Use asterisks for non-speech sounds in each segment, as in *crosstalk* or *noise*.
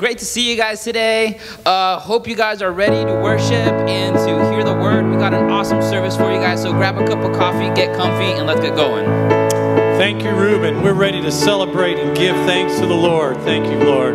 Great to see you guys today. Uh, hope you guys are ready to worship and to hear the word. We got an awesome service for you guys, so grab a cup of coffee, get comfy, and let's get going. Thank you, Ruben. We're ready to celebrate and give thanks to the Lord. Thank you, Lord.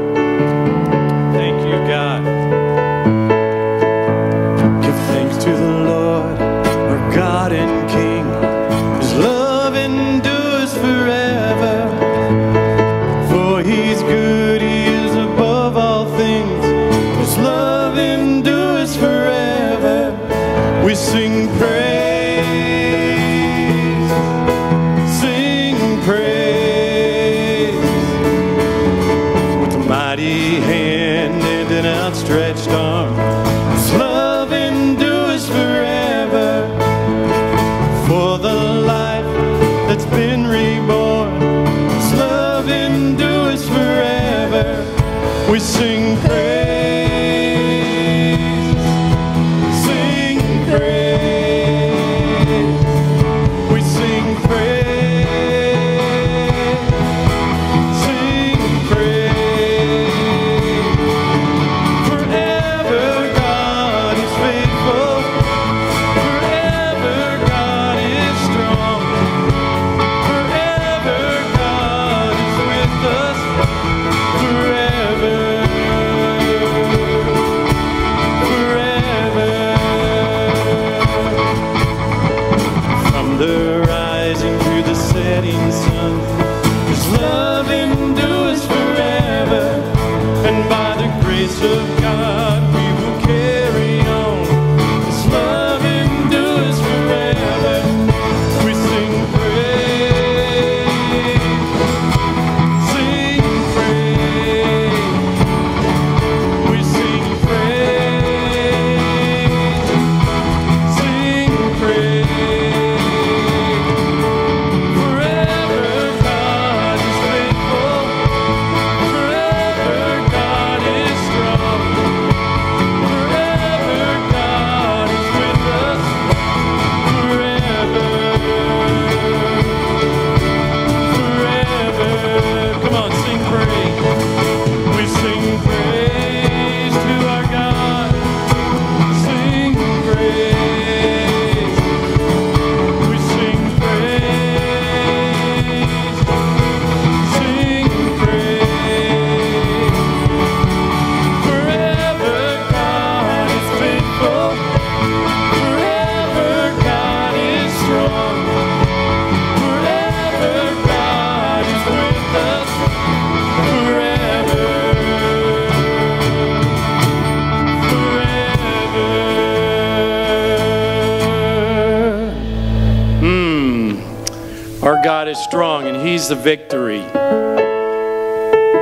The victory.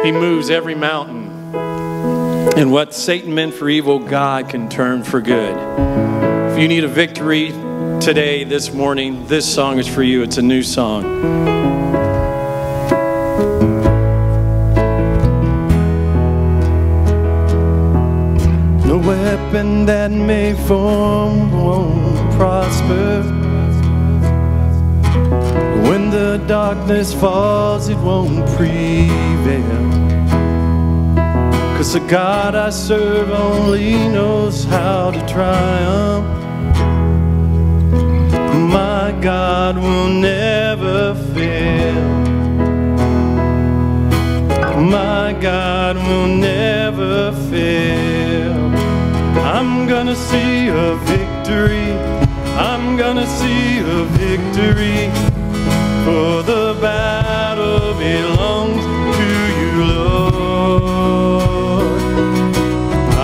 He moves every mountain. And what Satan meant for evil, God can turn for good. If you need a victory today, this morning, this song is for you. It's a new song. No weapon that may form darkness falls, it won't prevail. Cause the God I serve only knows how to triumph. My God will never fail. My God will never fail. I'm gonna see a victory. I'm gonna see a victory. For the battle belongs to you, Lord.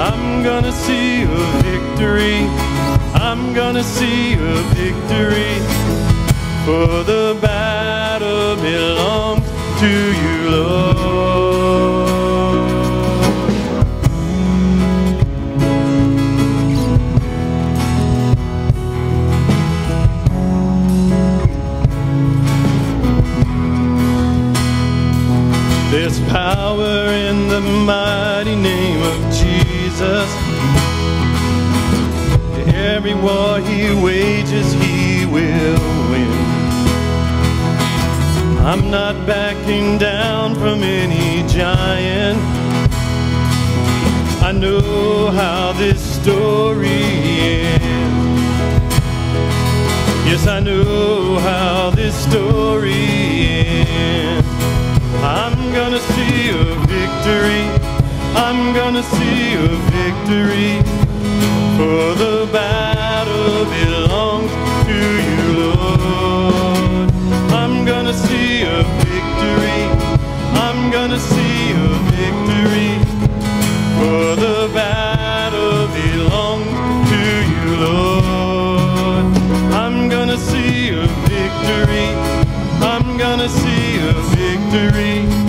I'm gonna see a victory. I'm gonna see a victory. For the battle belongs to you, Lord. the mighty name of Jesus. Every war he wages, he will win. I'm not backing down from any giant. I know how this story ends. Yes, I know how this story ends. I'm gonna see you victory. I'm gonna see a victory. For the battle belongs to you, Lord. I'm gonna see a victory. I'm gonna see a victory. For the battle belongs to you, Lord. I'm gonna see a victory. I'm gonna see a victory.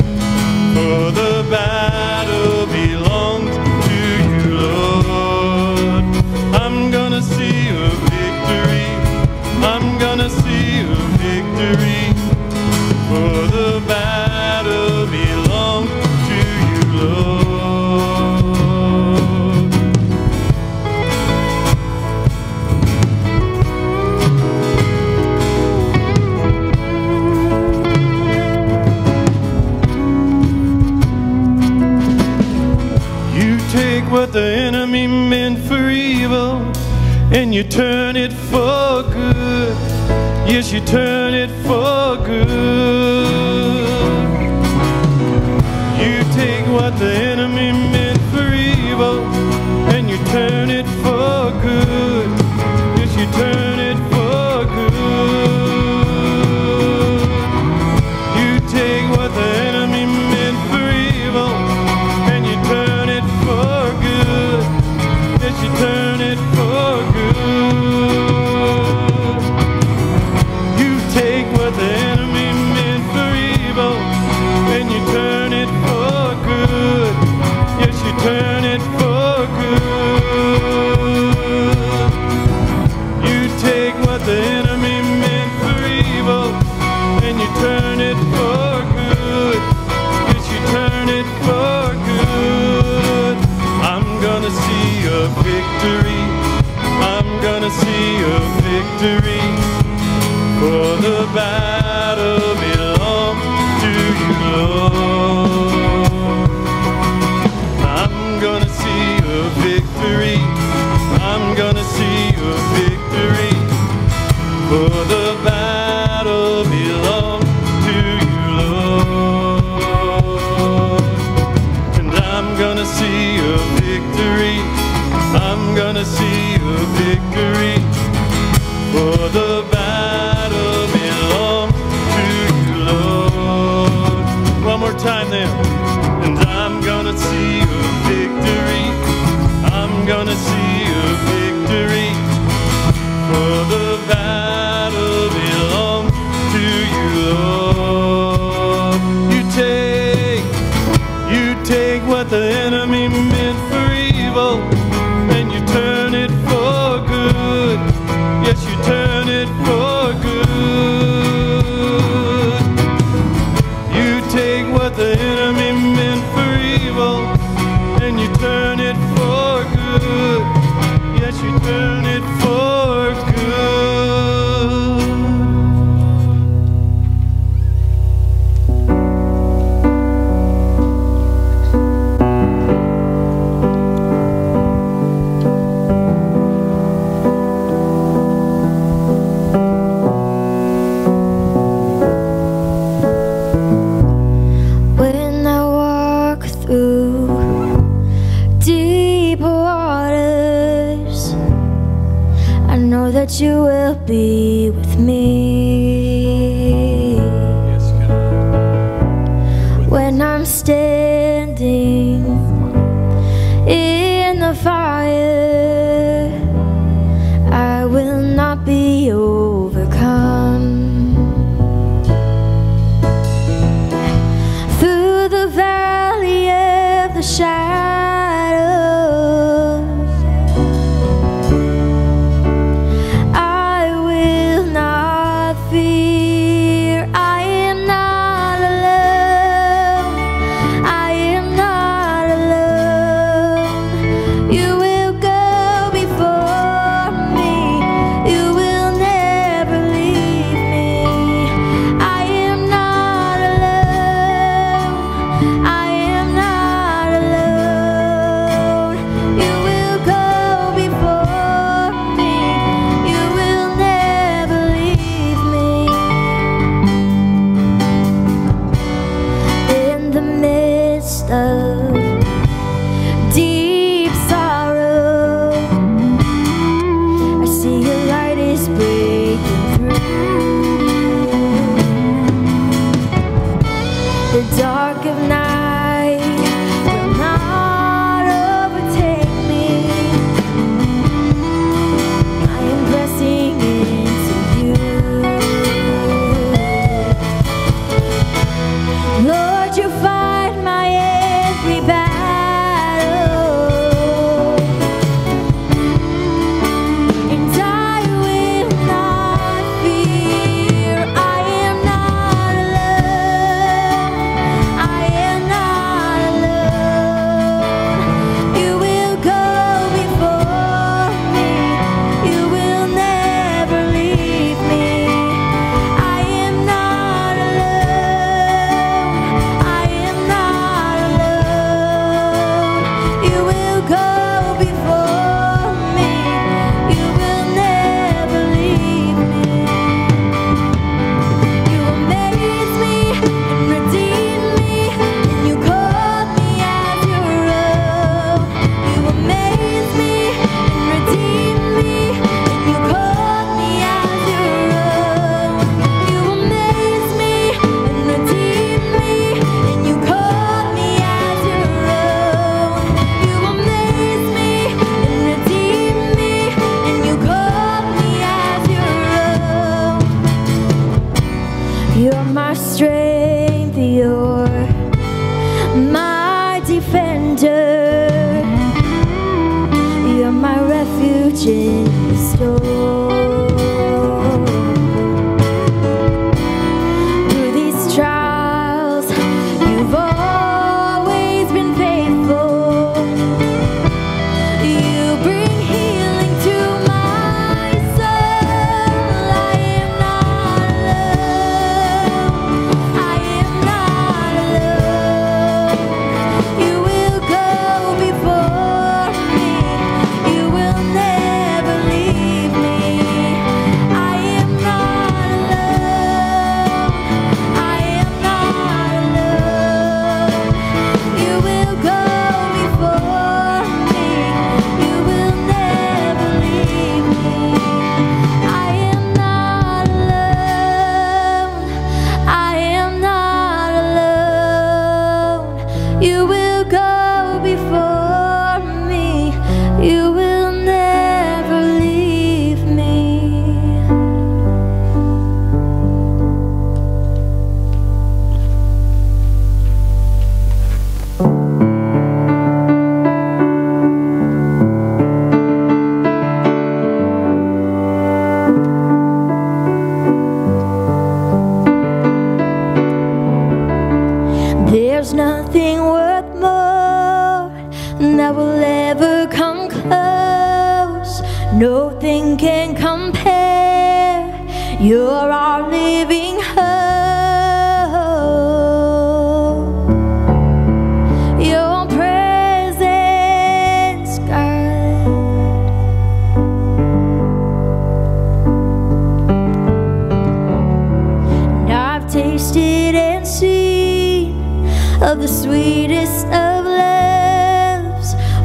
battle. what the enemy meant for evil and you turn it for good. Yes, you turn it for good. You take what the enemy meant for evil and you turn it for good. Yes, you turn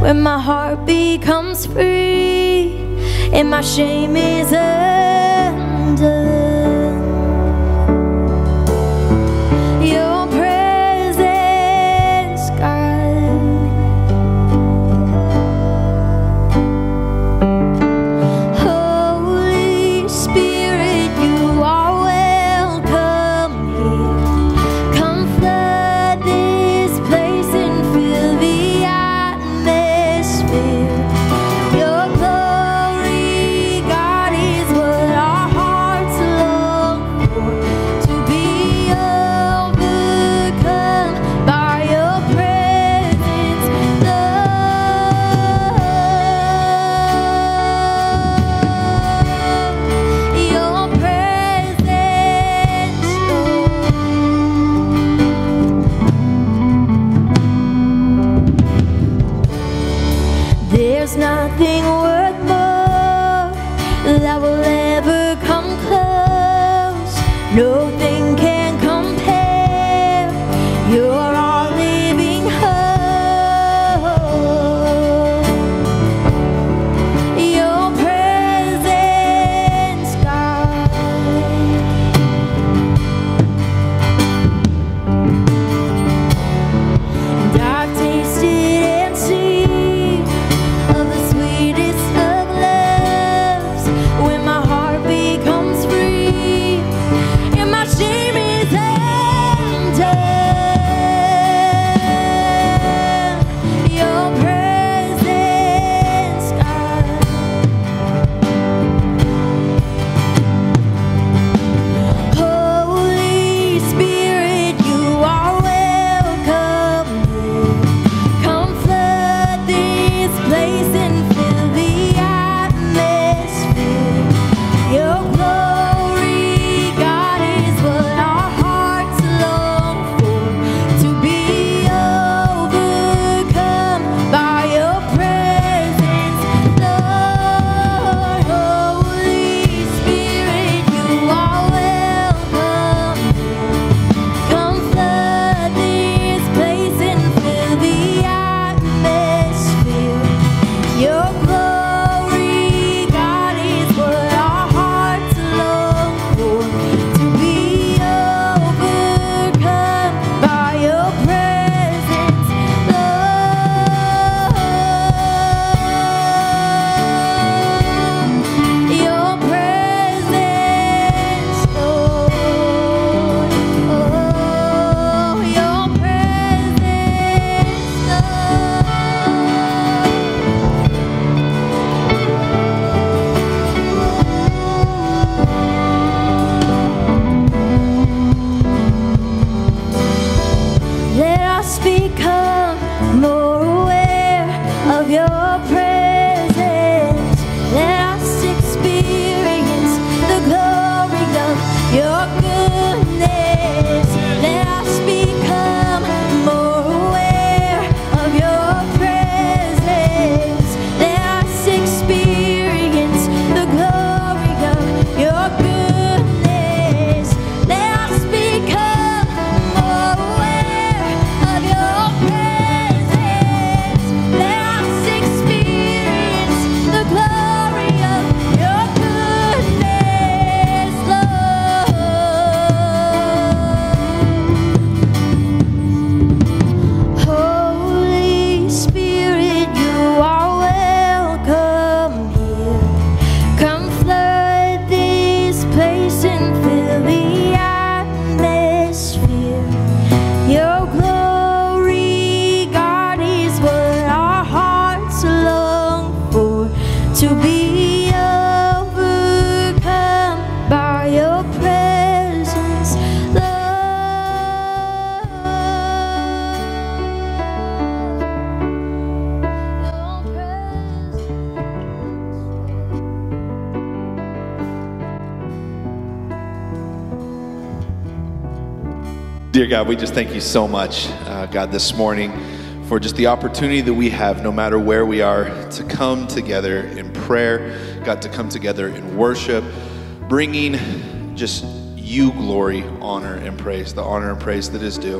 when my heart becomes free. And my shame is God, we just thank you so much, uh, God, this morning for just the opportunity that we have, no matter where we are, to come together in prayer, God, to come together in worship, bringing just you glory, honor, and praise, the honor and praise that is due.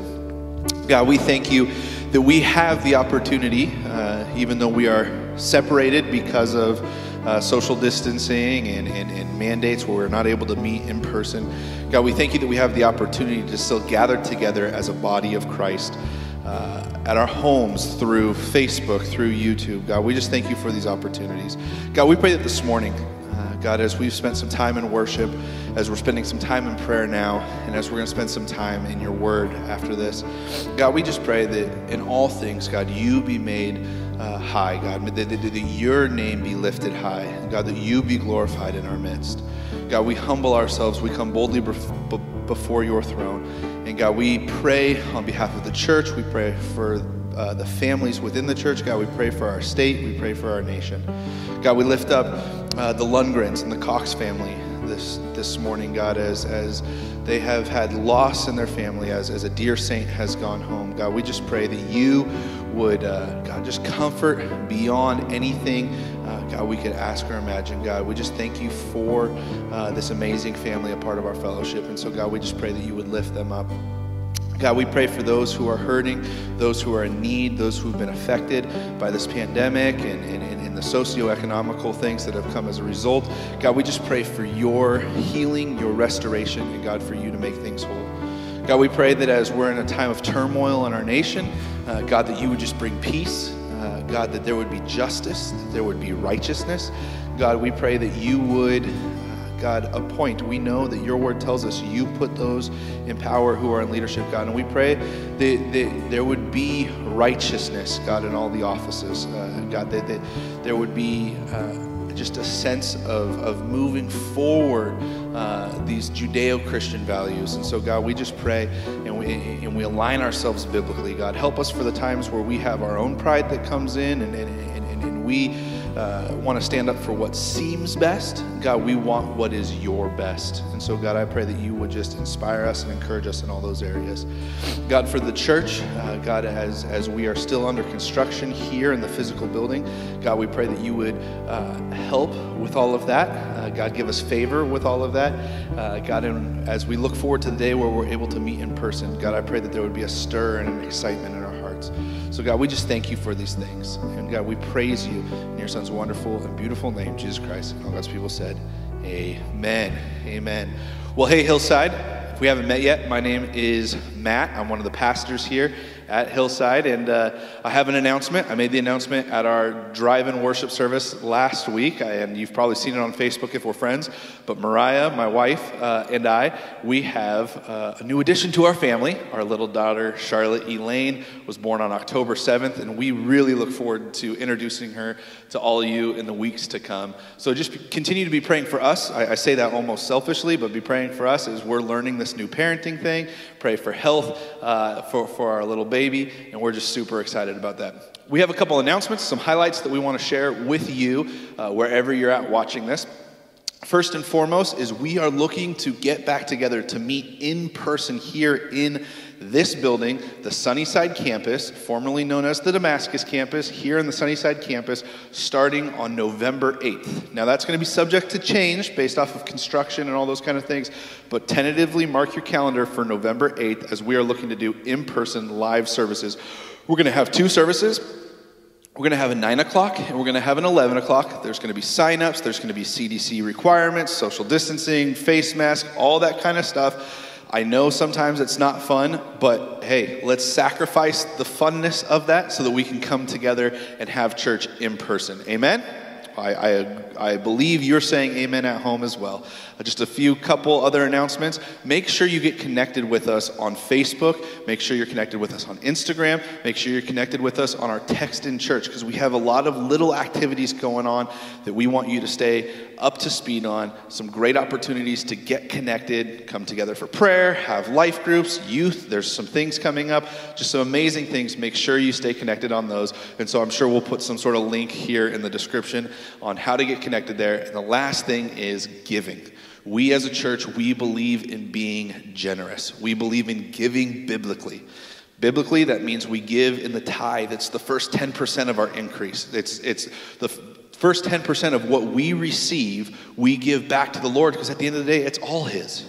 God, we thank you that we have the opportunity, uh, even though we are separated because of uh, social distancing and, and, and mandates where we're not able to meet in person. God, we thank you that we have the opportunity to still gather together as a body of Christ uh, at our homes through Facebook, through YouTube. God, we just thank you for these opportunities. God, we pray that this morning, uh, God, as we've spent some time in worship, as we're spending some time in prayer now, and as we're going to spend some time in your word after this, God, we just pray that in all things, God, you be made uh, high, God, that, that, that your name be lifted high, God, that you be glorified in our midst. God, we humble ourselves, we come boldly bef- before your throne. And God, we pray on behalf of the church, we pray for uh, the families within the church. God, we pray for our state, we pray for our nation. God, we lift up uh, the Lundgrens and the Cox family this this morning, God, as as they have had loss in their family, as as a dear saint has gone home. God, we just pray that you would, uh, God, just comfort beyond anything, uh, God, we could ask or imagine. God, we just thank you for uh, this amazing family, a part of our fellowship. And so, God, we just pray that you would lift them up. God, we pray for those who are hurting, those who are in need, those who have been affected by this pandemic and, and, and the socioeconomical things that have come as a result. God, we just pray for your healing, your restoration, and God, for you to make things whole. God, we pray that as we're in a time of turmoil in our nation, uh, God, that you would just bring peace. Uh, God, that there would be justice, that there would be righteousness. God, we pray that you would God, appoint. We know that your word tells us you put those in power who are in leadership, God. And we pray that, that there would be righteousness, God, in all the offices. Uh, God, that, that there would be uh, just a sense of, of moving forward uh, these Judeo Christian values. And so, God, we just pray and we, and we align ourselves biblically. God, help us for the times where we have our own pride that comes in and, and, and, and we uh, want to stand up for what seems best. God, we want what is your best. And so, God, I pray that you would just inspire us and encourage us in all those areas. God, for the church, uh, God, as, as we are still under construction here in the physical building, God, we pray that you would uh, help with all of that. Uh, God, give us favor with all of that. Uh, God, and as we look forward to the day where we're able to meet in person, God, I pray that there would be a stir and an excitement hearts. So, God, we just thank you for these things. And, God, we praise you in your Son's wonderful and beautiful name, Jesus Christ. And all God's people said, Amen. Amen. Well, hey, Hillside. If we haven't met yet, my name is Matt. I'm one of the pastors here at Hillside, and uh, I have an announcement. I made the announcement at our drive-in worship service last week, and you've probably seen it on Facebook if we're friends. But Mariah, my wife, uh, and I, we have uh, a new addition to our family. Our little daughter, Charlotte Elaine, was born on October 7th, and we really look forward to introducing her to all of you in the weeks to come. So just continue to be praying for us. I, I say that almost selfishly, but be praying for us as we're learning this new parenting thing. Pray for health uh, for, for our little baby, and we're just super excited about that. We have a couple announcements, some highlights that we want to share with you uh, wherever you're at watching this. First and foremost is we are looking to get back together to meet in person here in this building, the Sunnyside campus, formerly known as the Damascus campus, here in the Sunnyside campus, starting on November 8th. Now, that's going to be subject to change based off of construction and all those kind of things, but tentatively mark your calendar for November 8th as we are looking to do in person live services. We're going to have two services. We're going to have a 9 o'clock and we're going to have an 11 o'clock. There's going to be sign-ups, there's going to be CDC requirements, social distancing, face mask, all that kind of stuff. I know sometimes it's not fun, but hey, let's sacrifice the funness of that so that we can come together and have church in person. Amen? I, I, I believe you're saying amen at home as well. Uh, just a few couple other announcements. Make sure you get connected with us on Facebook. Make sure you're connected with us on Instagram. Make sure you're connected with us on our text in church because we have a lot of little activities going on that we want you to stay up to speed on. Some great opportunities to get connected, come together for prayer, have life groups, youth. There's some things coming up, just some amazing things. Make sure you stay connected on those. And so I'm sure we'll put some sort of link here in the description on how to get connected there. And the last thing is giving. We as a church, we believe in being generous. We believe in giving biblically. Biblically, that means we give in the tithe. It's the first 10% of our increase. It's, it's the first 10% of what we receive, we give back to the Lord because at the end of the day, it's all His.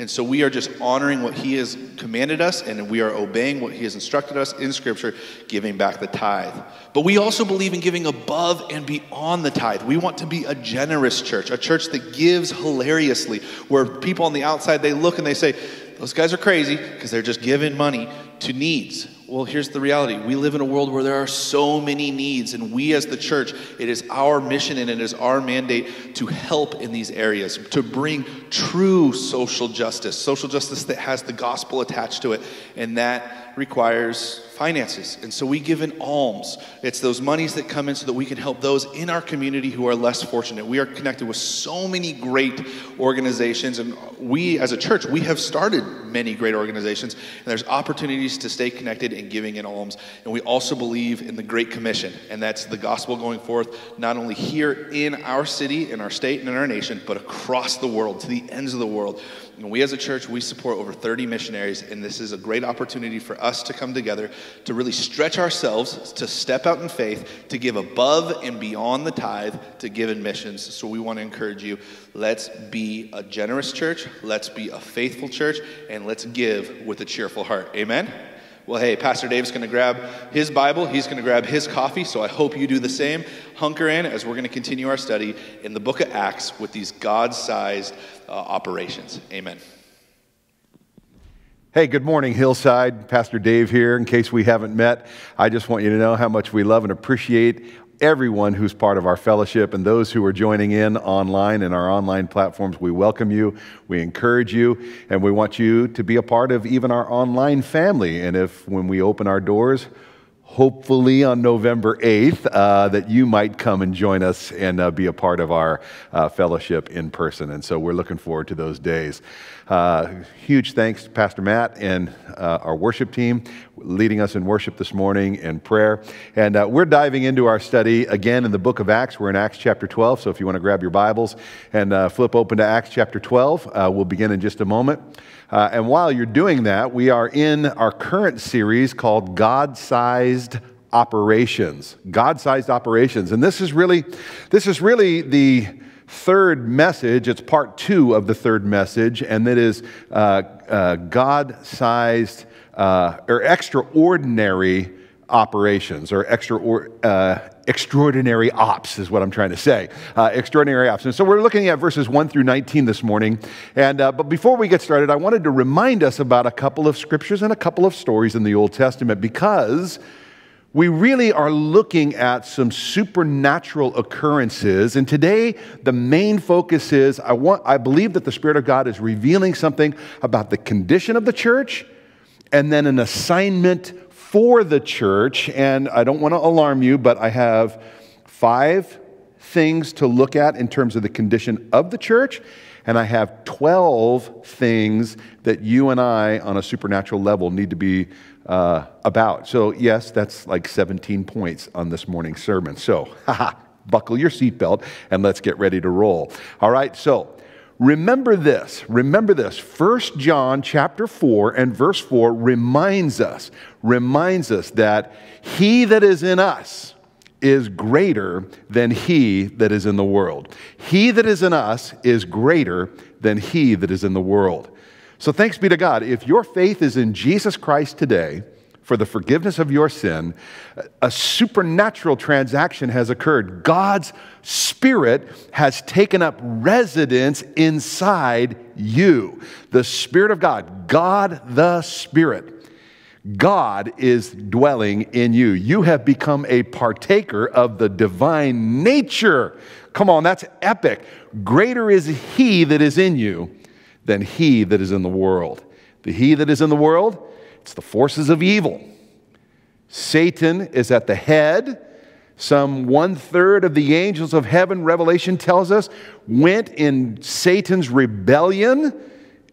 And so we are just honoring what He has commanded us and we are obeying what He has instructed us in Scripture, giving back the tithe. But we also believe in giving above and beyond the tithe. We want to be a generous church, a church that gives hilariously, where people on the outside, they look and they say, those guys are crazy because they're just giving money to needs. Well, here's the reality. We live in a world where there are so many needs, and we as the church, it is our mission and it is our mandate to help in these areas, to bring true social justice, social justice that has the gospel attached to it, and that requires finances. And so we give in alms. It's those monies that come in so that we can help those in our community who are less fortunate. We are connected with so many great organizations, and we as a church, we have started many great organizations, and there's opportunities to stay connected in giving in alms. And we also believe in the Great Commission, and that's the gospel going forth not only here in our city, in our state, and in our nation, but across the world, to the ends of the world. And we as a church, we support over 30 missionaries, and this is a great opportunity for us to come together to really stretch ourselves, to step out in faith, to give above and beyond the tithe, to give in missions. So we want to encourage you let's be a generous church, let's be a faithful church, and let's give with a cheerful heart. Amen? Well, hey, Pastor Dave's going to grab his Bible. He's going to grab his coffee. So I hope you do the same. Hunker in as we're going to continue our study in the book of Acts with these God sized uh, operations. Amen. Hey, good morning, Hillside. Pastor Dave here. In case we haven't met, I just want you to know how much we love and appreciate everyone who's part of our fellowship and those who are joining in online in our online platforms. We welcome you, we encourage you, and we want you to be a part of even our online family. And if when we open our doors, hopefully on November 8th, uh, that you might come and join us and uh, be a part of our uh, fellowship in person. And so we're looking forward to those days. Uh, huge thanks to Pastor Matt and uh, our worship team leading us in worship this morning and prayer. And uh, we're diving into our study again in the book of Acts. We're in Acts chapter 12. So if you want to grab your Bibles and flip open to Acts chapter 12, we'll begin in just a moment. Uh, and while you're doing that, we are in our current series called God Sized Operations. God Sized Operations. And this is really, this is really the third message. It's part two of the third message, and that is uh, uh, God sized uh, or extraordinary operations or extra, uh, extraordinary ops is what I'm trying to say. Uh, extraordinary ops. And so we're looking at verses 1 through 19 this morning. And, uh, but before we get started, I wanted to remind us about a couple of scriptures and a couple of stories in the Old Testament because we really are looking at some supernatural occurrences. And today, the main focus is I, want, I believe that the Spirit of God is revealing something about the condition of the church and then an assignment for the church. And I don't want to alarm you, but I have five things to look at in terms of the condition of the church. And I have 12 things that you and I, on a supernatural level, need to be uh, about. So, yes, that's like 17 points on this morning's sermon. So, *laughs* haha, buckle your seatbelt and let's get ready to roll. All right, so Remember this, remember this. 1 John chapter 4 and verse 4 reminds us, reminds us that he that is in us is greater than he that is in the world. He that is in us is greater than he that is in the world. So thanks be to God. If your faith is in Jesus Christ today, for the forgiveness of your sin, a supernatural transaction has occurred. God's Spirit has taken up residence inside you. The Spirit of God, God the Spirit. God is dwelling in you. You have become a partaker of the divine nature. Come on, that's epic. Greater is He that is in you than He that is in the world. The He that is in the world, it's the forces of evil. Satan is at the head. Some one third of the angels of heaven, Revelation tells us, went in Satan's rebellion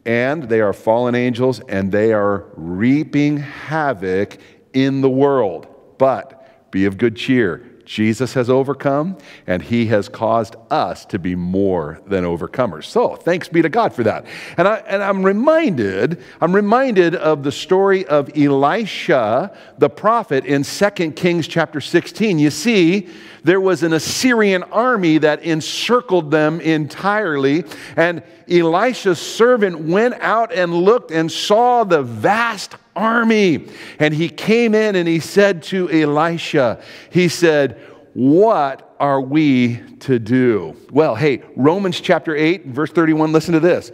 and they are fallen angels and they are reaping havoc in the world. But be of good cheer. Jesus has overcome, and he has caused us to be more than overcomers. So thanks be to God for that. And, I, and I'm reminded, I'm reminded of the story of Elisha, the prophet, in 2 Kings chapter 16. You see, there was an Assyrian army that encircled them entirely, and Elisha's servant went out and looked and saw the vast army. And he came in and he said to Elisha, He said, What are we to do? Well, hey, Romans chapter 8, verse 31, listen to this.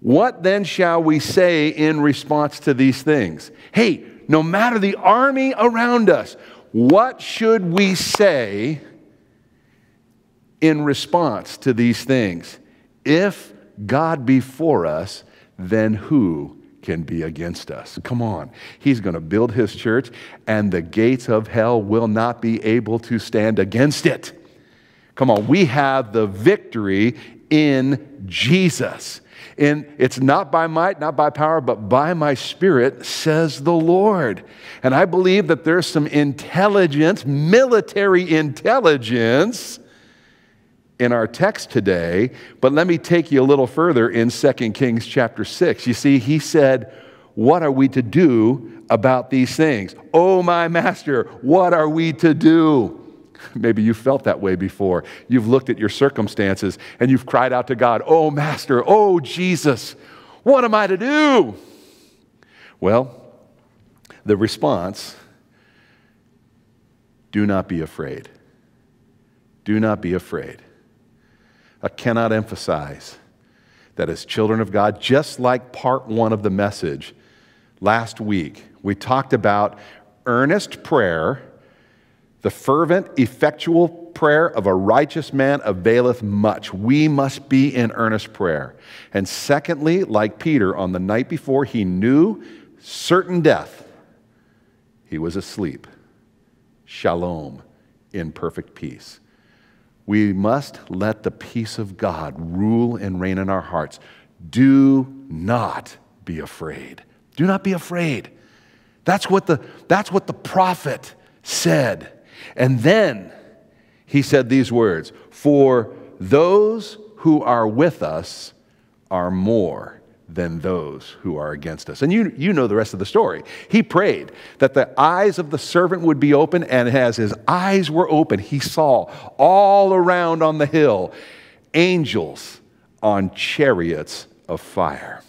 What then shall we say in response to these things? Hey, no matter the army around us, what should we say in response to these things? If God be for us, then who can be against us. Come on. He's going to build his church, and the gates of hell will not be able to stand against it. Come on. We have the victory in Jesus. And it's not by might, not by power, but by my spirit, says the Lord. And I believe that there's some intelligence, military intelligence in our text today, but let me take you a little further in 2 Kings chapter 6. You see, he said, What are we to do about these things? Oh, my master, what are we to do? *laughs* Maybe you felt that way before. You've looked at your circumstances and you've cried out to God, Oh, Master, oh, Jesus, what am I to do? Well, the response do not be afraid. Do not be afraid. I cannot emphasize that as children of God, just like part one of the message last week, we talked about earnest prayer, the fervent, effectual prayer of a righteous man availeth much. We must be in earnest prayer. And secondly, like Peter, on the night before he knew certain death, he was asleep. Shalom, in perfect peace. We must let the peace of God rule and reign in our hearts. Do not be afraid. Do not be afraid. That's what the, that's what the prophet said. And then he said these words For those who are with us are more than those who are against us. And you, you know the rest of the story. He prayed that the eyes of the servant would be open, and as his eyes were open, he saw all around on the hill angels on chariots of fire.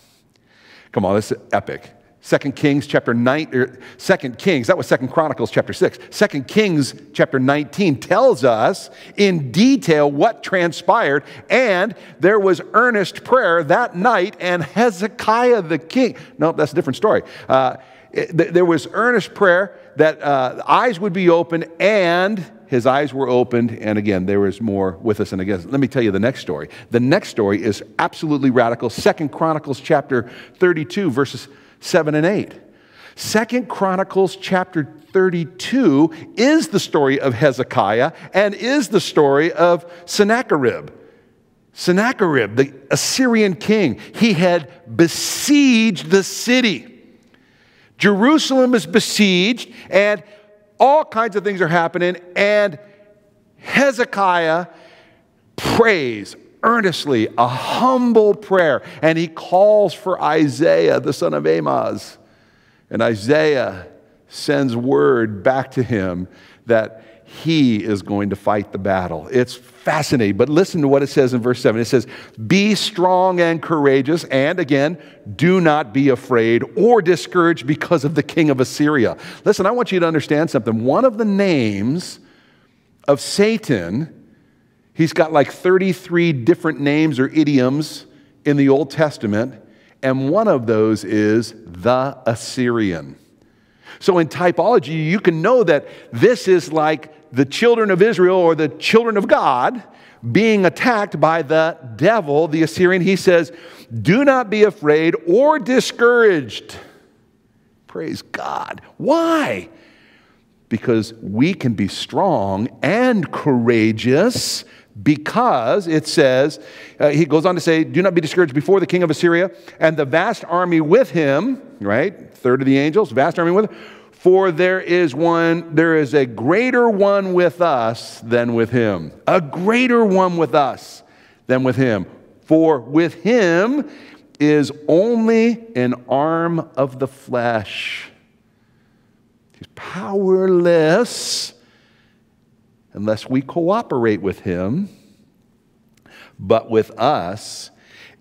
Come on, this is epic. Second Kings chapter 9, er, Second Kings, that was Second Chronicles chapter 6. Second Kings chapter 19 tells us in detail what transpired, and there was earnest prayer that night, and Hezekiah the king, no, that's a different story. Uh, there was earnest prayer that uh, eyes would be opened, and his eyes were opened, and again, there was more with us. And again, let me tell you the next story. The next story is absolutely radical. Second Chronicles chapter 32, verses 7 and 8. Second Chronicles chapter 32 is the story of Hezekiah and is the story of Sennacherib. Sennacherib, the Assyrian king, he had besieged the city. Jerusalem is besieged, and all kinds of things are happening, and Hezekiah prays earnestly, a humble prayer, and he calls for Isaiah, the son of Amoz. And Isaiah sends word back to him that he is going to fight the battle. It's fascinating. But listen to what it says in verse 7. It says, Be strong and courageous, and again, do not be afraid or discouraged because of the king of Assyria. Listen, I want you to understand something. One of the names of Satan He's got like 33 different names or idioms in the Old Testament, and one of those is the Assyrian. So, in typology, you can know that this is like the children of Israel or the children of God being attacked by the devil, the Assyrian. He says, Do not be afraid or discouraged. Praise God. Why? Because we can be strong and courageous because it says, uh, he goes on to say, Do not be discouraged before the king of Assyria and the vast army with him, right? Third of the angels, vast army with him. For there is one, there is a greater one with us than with him. A greater one with us than with him. For with him is only an arm of the flesh. He's powerless unless we cooperate with him. But with us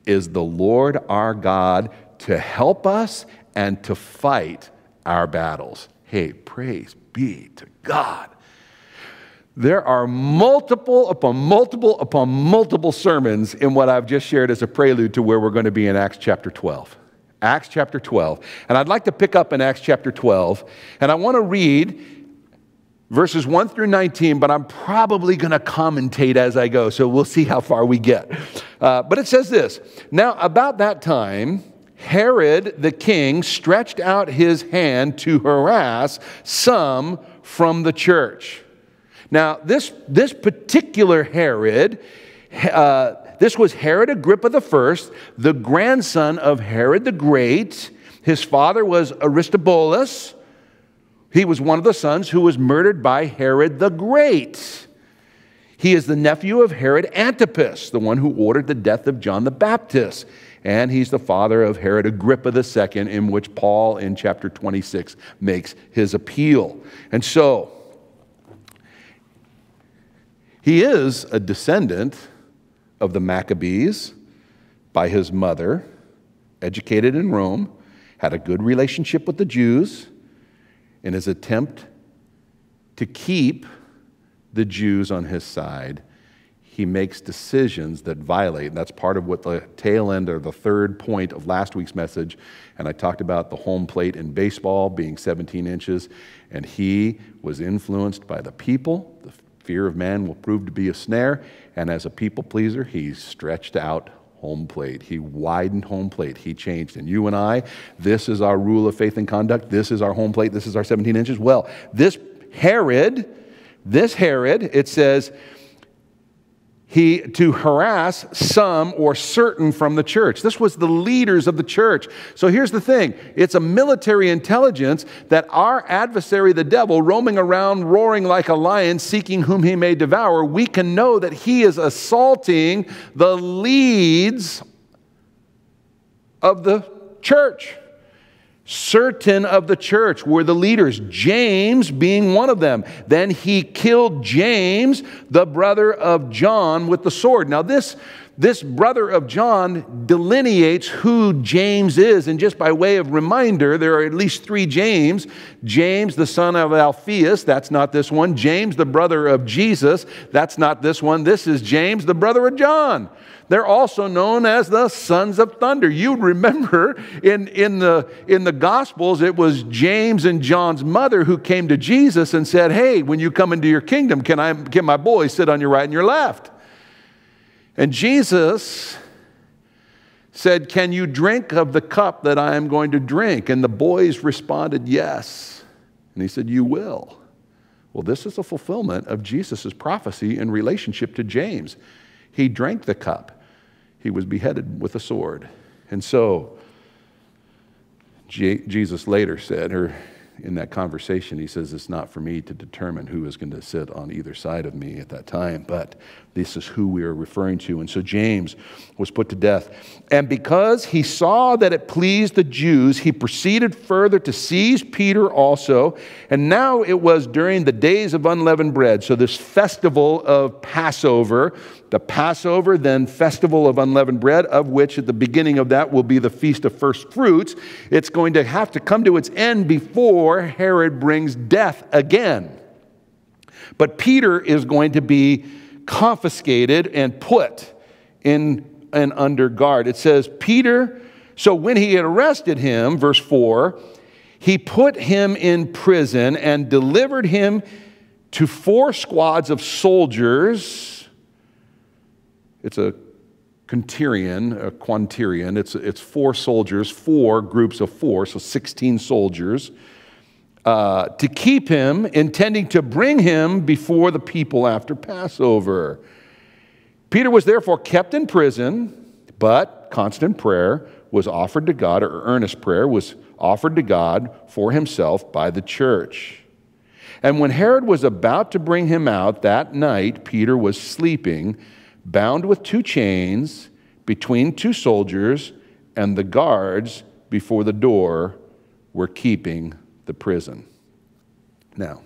is the Lord our God to help us and to fight our battles. Hey, praise be to God. There are multiple upon multiple upon multiple sermons in what I've just shared as a prelude to where we're going to be in Acts chapter 12. Acts chapter 12. And I'd like to pick up in Acts chapter 12, and I want to read verses 1 through 19, but I'm probably going to commentate as I go, so we'll see how far we get. Uh, but it says this Now, about that time, Herod the king stretched out his hand to harass some from the church. Now, this, this particular Herod, uh, this was Herod Agrippa I, the grandson of Herod the Great. His father was Aristobulus. He was one of the sons who was murdered by Herod the Great. He is the nephew of Herod Antipas, the one who ordered the death of John the Baptist. And he's the father of Herod Agrippa II, in which Paul in chapter 26 makes his appeal. And so, he is a descendant of the Maccabees by his mother, educated in Rome, had a good relationship with the Jews in his attempt to keep the Jews on his side, he makes decisions that violate. And that's part of what the tail end or the third point of last week's message. And I talked about the home plate in baseball being 17 inches. And he was influenced by the people. The fear of man will prove to be a snare. And as a people pleaser, he stretched out home plate. He widened home plate. He changed. And you and I, this is our rule of faith and conduct. This is our home plate. This is our 17 inches. Well, this Herod, this Herod, it says, he to harass some or certain from the church. This was the leaders of the church. So here's the thing it's a military intelligence that our adversary, the devil, roaming around, roaring like a lion, seeking whom he may devour, we can know that he is assaulting the leads of the church. Certain of the church were the leaders, James being one of them. Then he killed James, the brother of John, with the sword. Now, this, this brother of John delineates who James is. And just by way of reminder, there are at least three James James, the son of Alphaeus, that's not this one. James, the brother of Jesus, that's not this one. This is James, the brother of John. They're also known as the sons of thunder. You remember in, in, the, in the Gospels, it was James and John's mother who came to Jesus and said, Hey, when you come into your kingdom, can, I, can my boys sit on your right and your left? And Jesus said, Can you drink of the cup that I am going to drink? And the boys responded, Yes. And he said, You will. Well, this is a fulfillment of Jesus' prophecy in relationship to James. He drank the cup he was beheaded with a sword. And so, Jesus later said, or in that conversation, he says, It's not for me to determine who is going to sit on either side of me at that time, but this is who we are referring to. And so James was put to death. And because he saw that it pleased the Jews, he proceeded further to seize Peter also. And now it was during the days of unleavened bread. So, this festival of Passover, the Passover, then festival of unleavened bread, of which at the beginning of that will be the feast of first fruits. It's going to have to come to its end before Herod brings death again. But Peter is going to be confiscated and put in and under guard. It says, Peter, so when he had arrested him, verse 4, he put him in prison and delivered him to four squads of soldiers. It's a quaternion, a quaternion. It's, it's four soldiers, four groups of four, so 16 soldiers, uh, to keep him, intending to bring him before the people after Passover. Peter was therefore kept in prison, but constant prayer was offered to God, or earnest prayer was offered to God for himself by the church. And when Herod was about to bring him out that night, Peter was sleeping, bound with two chains between two soldiers, and the guards before the door were keeping the prison. Now,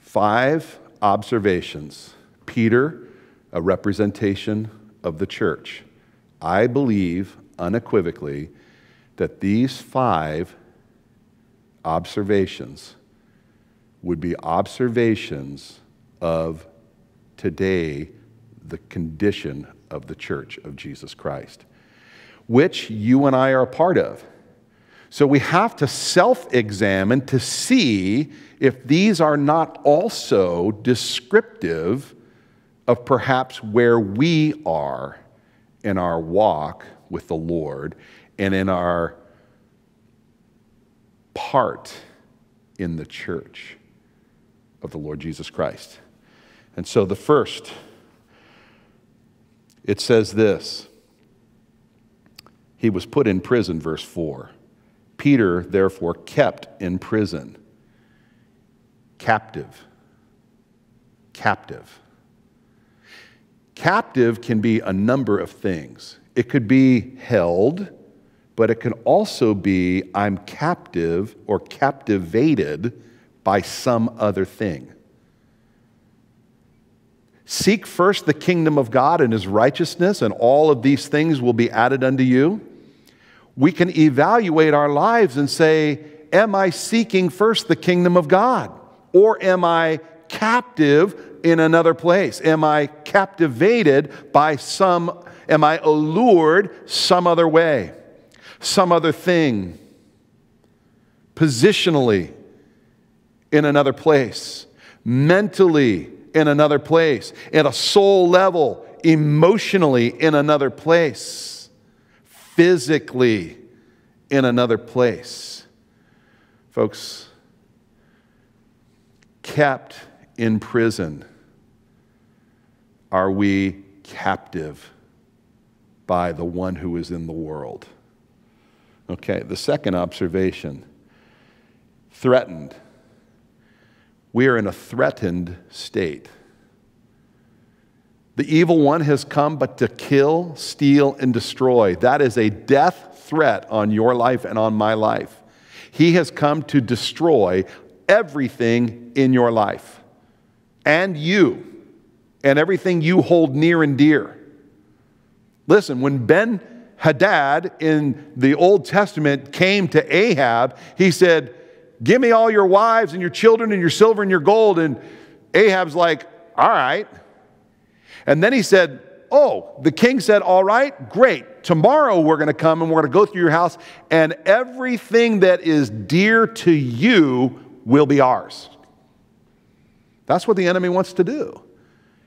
five observations. Peter, a representation of the church. I believe unequivocally that these five observations would be observations of today, the condition of the church of Jesus Christ, which you and I are a part of. So we have to self examine to see if these are not also descriptive of perhaps where we are in our walk with the Lord and in our part in the church of the Lord Jesus Christ. And so the first, it says this He was put in prison, verse 4. Peter, therefore, kept in prison, captive. Captive. Captive can be a number of things. It could be held, but it can also be I'm captive or captivated by some other thing. Seek first the kingdom of God and his righteousness, and all of these things will be added unto you. We can evaluate our lives and say, Am I seeking first the kingdom of God? Or am I captive in another place? Am I captivated by some, am I allured some other way, some other thing, positionally in another place, mentally in another place, at a soul level, emotionally in another place, physically in another place? Folks, kept in prison are we captive by the one who is in the world? Okay, the second observation threatened. We are in a threatened state. The evil one has come but to kill, steal, and destroy. That is a death threat on your life and on my life. He has come to destroy everything in your life and you and everything you hold near and dear. Listen, when Ben Hadad in the Old Testament came to Ahab, he said, Give me all your wives and your children and your silver and your gold. And Ahab's like, All right. And then he said, Oh, the king said, All right, great. Tomorrow we're going to come and we're going to go through your house, and everything that is dear to you will be ours. That's what the enemy wants to do.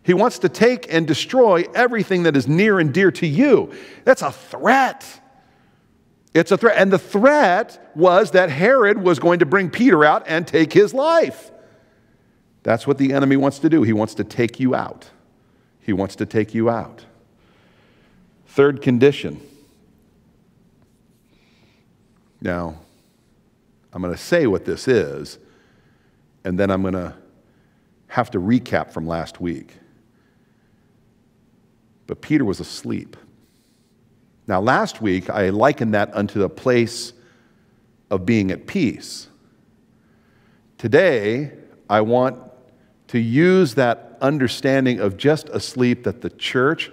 He wants to take and destroy everything that is near and dear to you. That's a threat. It's a threat. And the threat was that Herod was going to bring Peter out and take his life. That's what the enemy wants to do. He wants to take you out. He wants to take you out. Third condition. Now, I'm going to say what this is, and then I'm going to have to recap from last week. But Peter was asleep. Now, last week, I likened that unto the place of being at peace. Today, I want to use that understanding of just asleep that the church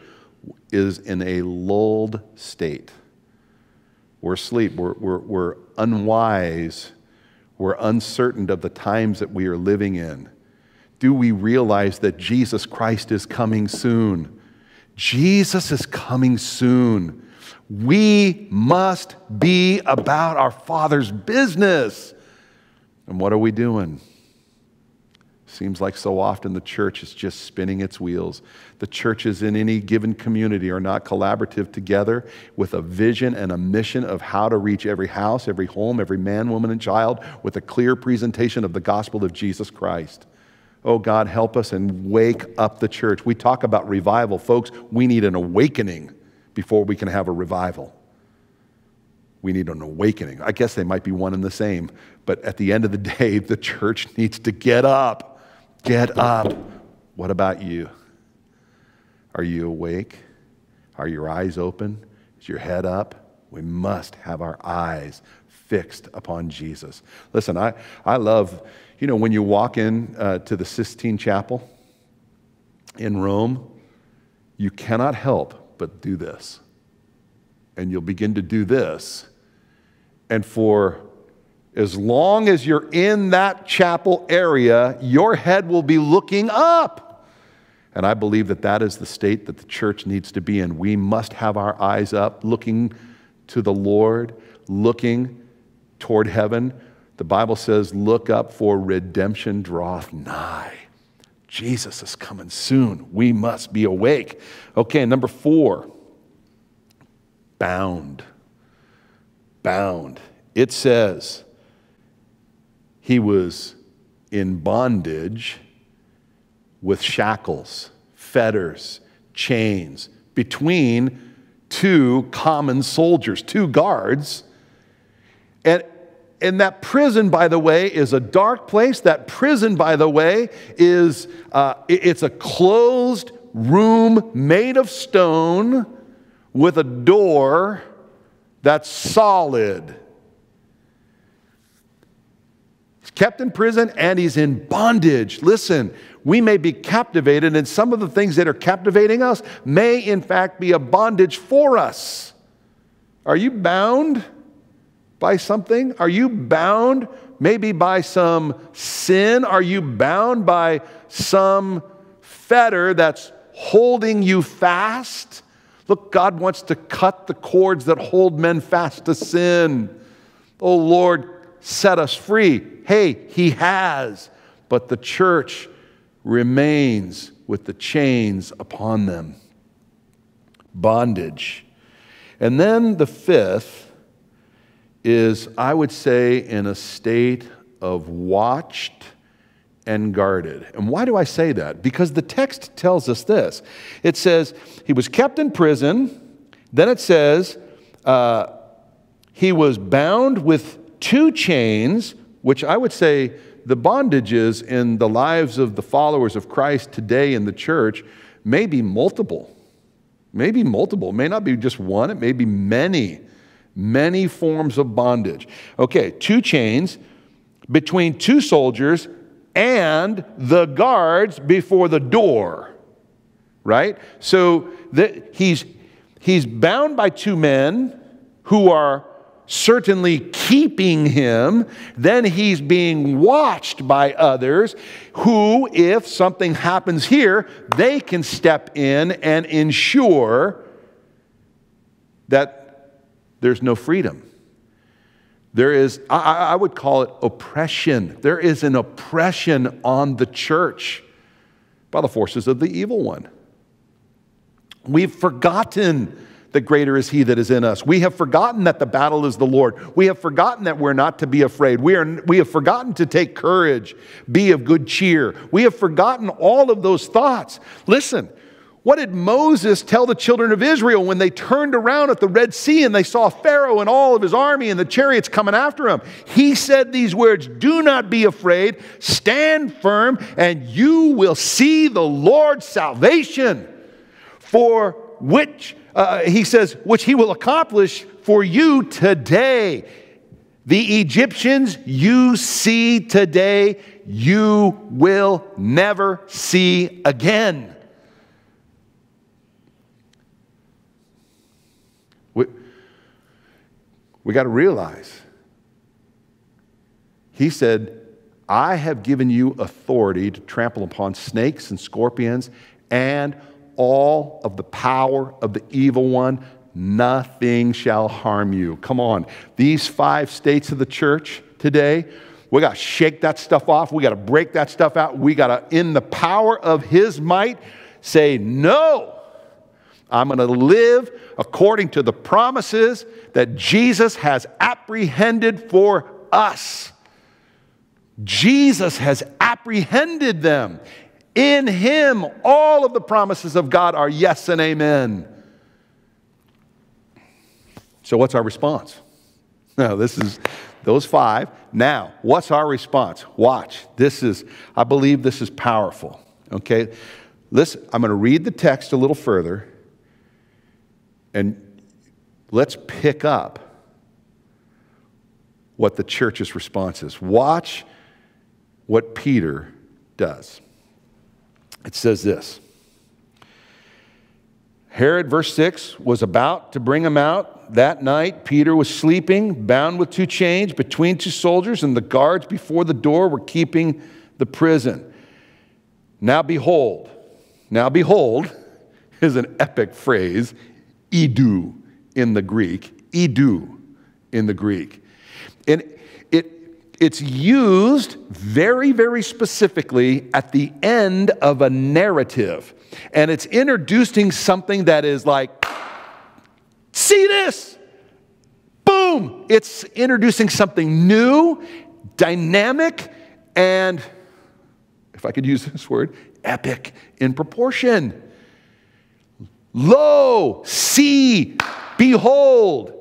is in a lulled state. We're asleep, we're, we're, we're unwise, we're uncertain of the times that we are living in. Do we realize that Jesus Christ is coming soon? Jesus is coming soon. We must be about our Father's business. And what are we doing? Seems like so often the church is just spinning its wheels. The churches in any given community are not collaborative together with a vision and a mission of how to reach every house, every home, every man, woman, and child with a clear presentation of the gospel of Jesus Christ. Oh God, help us and wake up the church. We talk about revival. Folks, we need an awakening before we can have a revival. We need an awakening. I guess they might be one and the same, but at the end of the *laughs* day, the church needs to get up Get up. What about you? Are you awake? Are your eyes open? Is your head up? We must have our eyes fixed upon Jesus. Listen, I, I love, you know, when you walk in uh, to the Sistine Chapel in Rome, you cannot help but do this. And you'll begin to do this. And for as long as you're in that chapel area, your head will be looking up. And I believe that that is the state that the church needs to be in. We must have our eyes up, looking to the Lord, looking toward heaven. The Bible says, Look up, for redemption draweth nigh. Jesus is coming soon. We must be awake. Okay, number four, bound. Bound. It says, he was in bondage with shackles, fetters, chains between two common soldiers, two guards. And, and that prison, by the way, is a dark place. That prison, by the way, is uh, it's a closed room made of stone with a door that's solid. He's kept in prison and he's in bondage. Listen, we may be captivated, and some of the things that are captivating us may, in fact, be a bondage for us. Are you bound by something? Are you bound maybe by some sin? Are you bound by some fetter that's holding you fast? Look, God wants to cut the cords that hold men fast to sin. Oh Lord, set us free. Hey, He has, but the church remains with the chains upon them. Bondage. And then the fifth is, I would say, in a state of watched and guarded. And why do I say that? Because the text tells us this it says, He was kept in prison. Then it says, uh, He was bound with two chains, which I would say the bondages in the lives of the followers of Christ today in the church may be multiple. Maybe multiple. May not be just one, it may be many, many forms of bondage. Okay, two chains between two soldiers and the guards before the door. Right? So the, he's, he's bound by two men who are certainly keeping him, then he's being watched by others who, if something happens here, they can step in and ensure that there's no freedom. There is, I, I would call it oppression. There is an oppression on the church by the forces of the evil one. We've forgotten the greater is he that is in us. We have forgotten that the battle is the Lord. We have forgotten that we're not to be afraid. We, are, we have forgotten to take courage, be of good cheer. We have forgotten all of those thoughts. Listen, what did Moses tell the children of Israel when they turned around at the Red Sea and they saw Pharaoh and all of his army and the chariots coming after him? He said these words Do not be afraid, stand firm, and you will see the Lord's salvation. For which uh, he says, which he will accomplish for you today. The Egyptians you see today, you will never see again. We, we got to realize, he said, I have given you authority to trample upon snakes and scorpions and all of the power of the evil one, nothing shall harm you. Come on. These five states of the church today, we got to shake that stuff off. We got to break that stuff out. We got to, in the power of His might, say, No, I'm going to live according to the promises that Jesus has apprehended for us. Jesus has apprehended them. In Him, all of the promises of God are yes and amen. So, what's our response? *laughs* Now, this is those five. Now, what's our response? Watch. This is, I believe this is powerful. Okay? Listen, I'm going to read the text a little further, and let's pick up what the church's response is. Watch what Peter does. It says this Herod, verse 6, was about to bring him out. That night, Peter was sleeping, bound with two chains between two soldiers, and the guards before the door were keeping the prison. Now, behold, now, behold *laughs* is an epic phrase, idou in the Greek, idou in the Greek. And it, it's used very, very specifically at the end of a narrative. And it's introducing something that is like, see this? Boom! It's introducing something new, dynamic, and if I could use this word, epic in proportion. Lo, see, behold.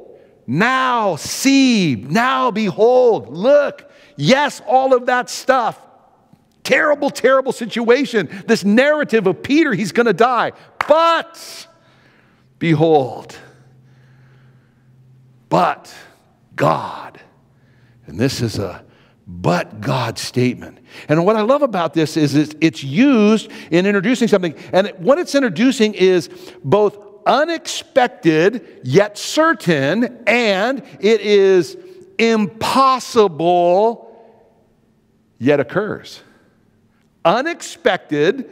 Now, see, now, behold, look. Yes, all of that stuff. Terrible, terrible situation. This narrative of Peter, he's going to die. But, behold, but God, and this is a but God statement. And what I love about this is it's used in introducing something. And what it's introducing is both unexpected yet certain, and it is impossible yet occurs. Unexpected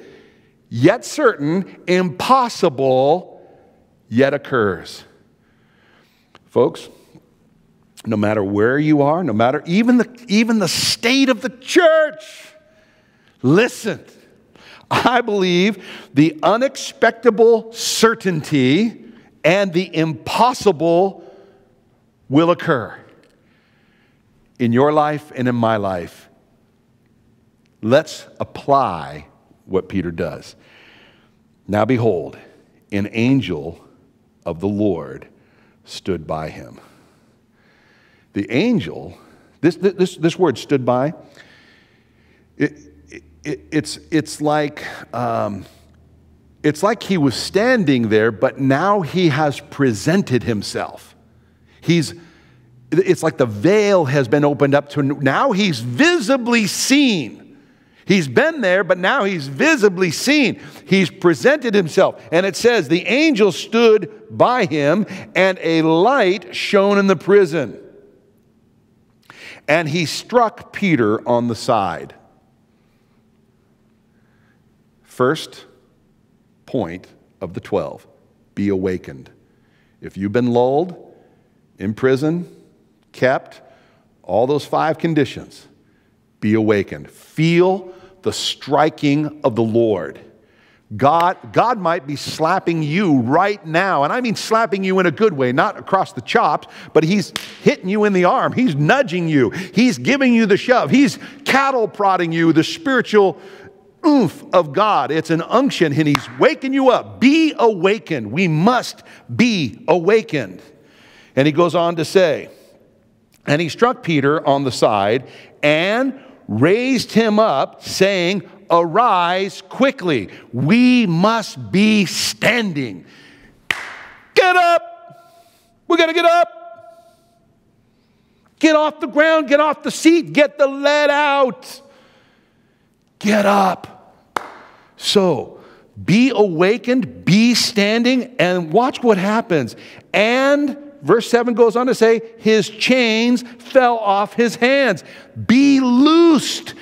yet certain, impossible yet occurs. Folks, no matter where you are, no matter even the, even the state of the church. Listen, I believe the unexpected certainty and the impossible will occur in your life and in my life. Let's apply what Peter does. Now, behold, an angel of the Lord stood by him the angel, this, this, this word stood by, it, it, it's, it's, like, um, it's like he was standing there, but now he has presented himself. He's, it's like the veil has been opened up to now he's visibly seen. He's been there, but now he's visibly seen. He's presented himself. And it says, the angel stood by him, and a light shone in the prison and he struck Peter on the side. First point of the 12 be awakened. If you've been lulled, in prison, kept, all those five conditions, be awakened. Feel the striking of the Lord. God, God might be slapping you right now, and I mean slapping you in a good way, not across the chops, but He's hitting you in the arm. He's nudging you. He's giving you the shove. He's cattle prodding you, the spiritual oomph of God. It's an unction, and He's waking you up. Be awakened. We must be awakened. And He goes on to say, and He struck Peter on the side and raised him up, saying, arise quickly. We must be standing. Get up. We got to get up. Get off the ground, get off the seat, get the lead out. Get up. So, be awakened, be standing, and watch what happens. And verse 7 goes on to say, his chains fell off his hands. Be loosed.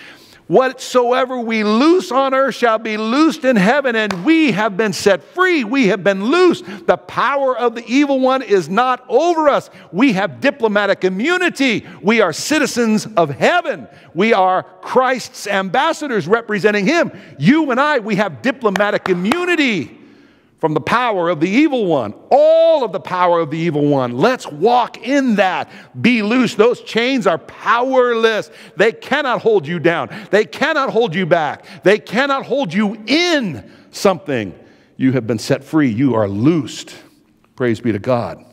Whatsoever we loose on earth shall be loosed in heaven, and we have been set free. We have been loosed. The power of the evil one is not over us. We have diplomatic immunity. We are citizens of heaven. We are Christ's ambassadors representing him. You and I, we have diplomatic immunity from the power of the evil one, all of the power of the evil one. Let's walk in that. Be loose. Those chains are powerless. They cannot hold you down, they cannot hold you back, they cannot hold you in something. You have been set free, you are loosed. Praise be to God.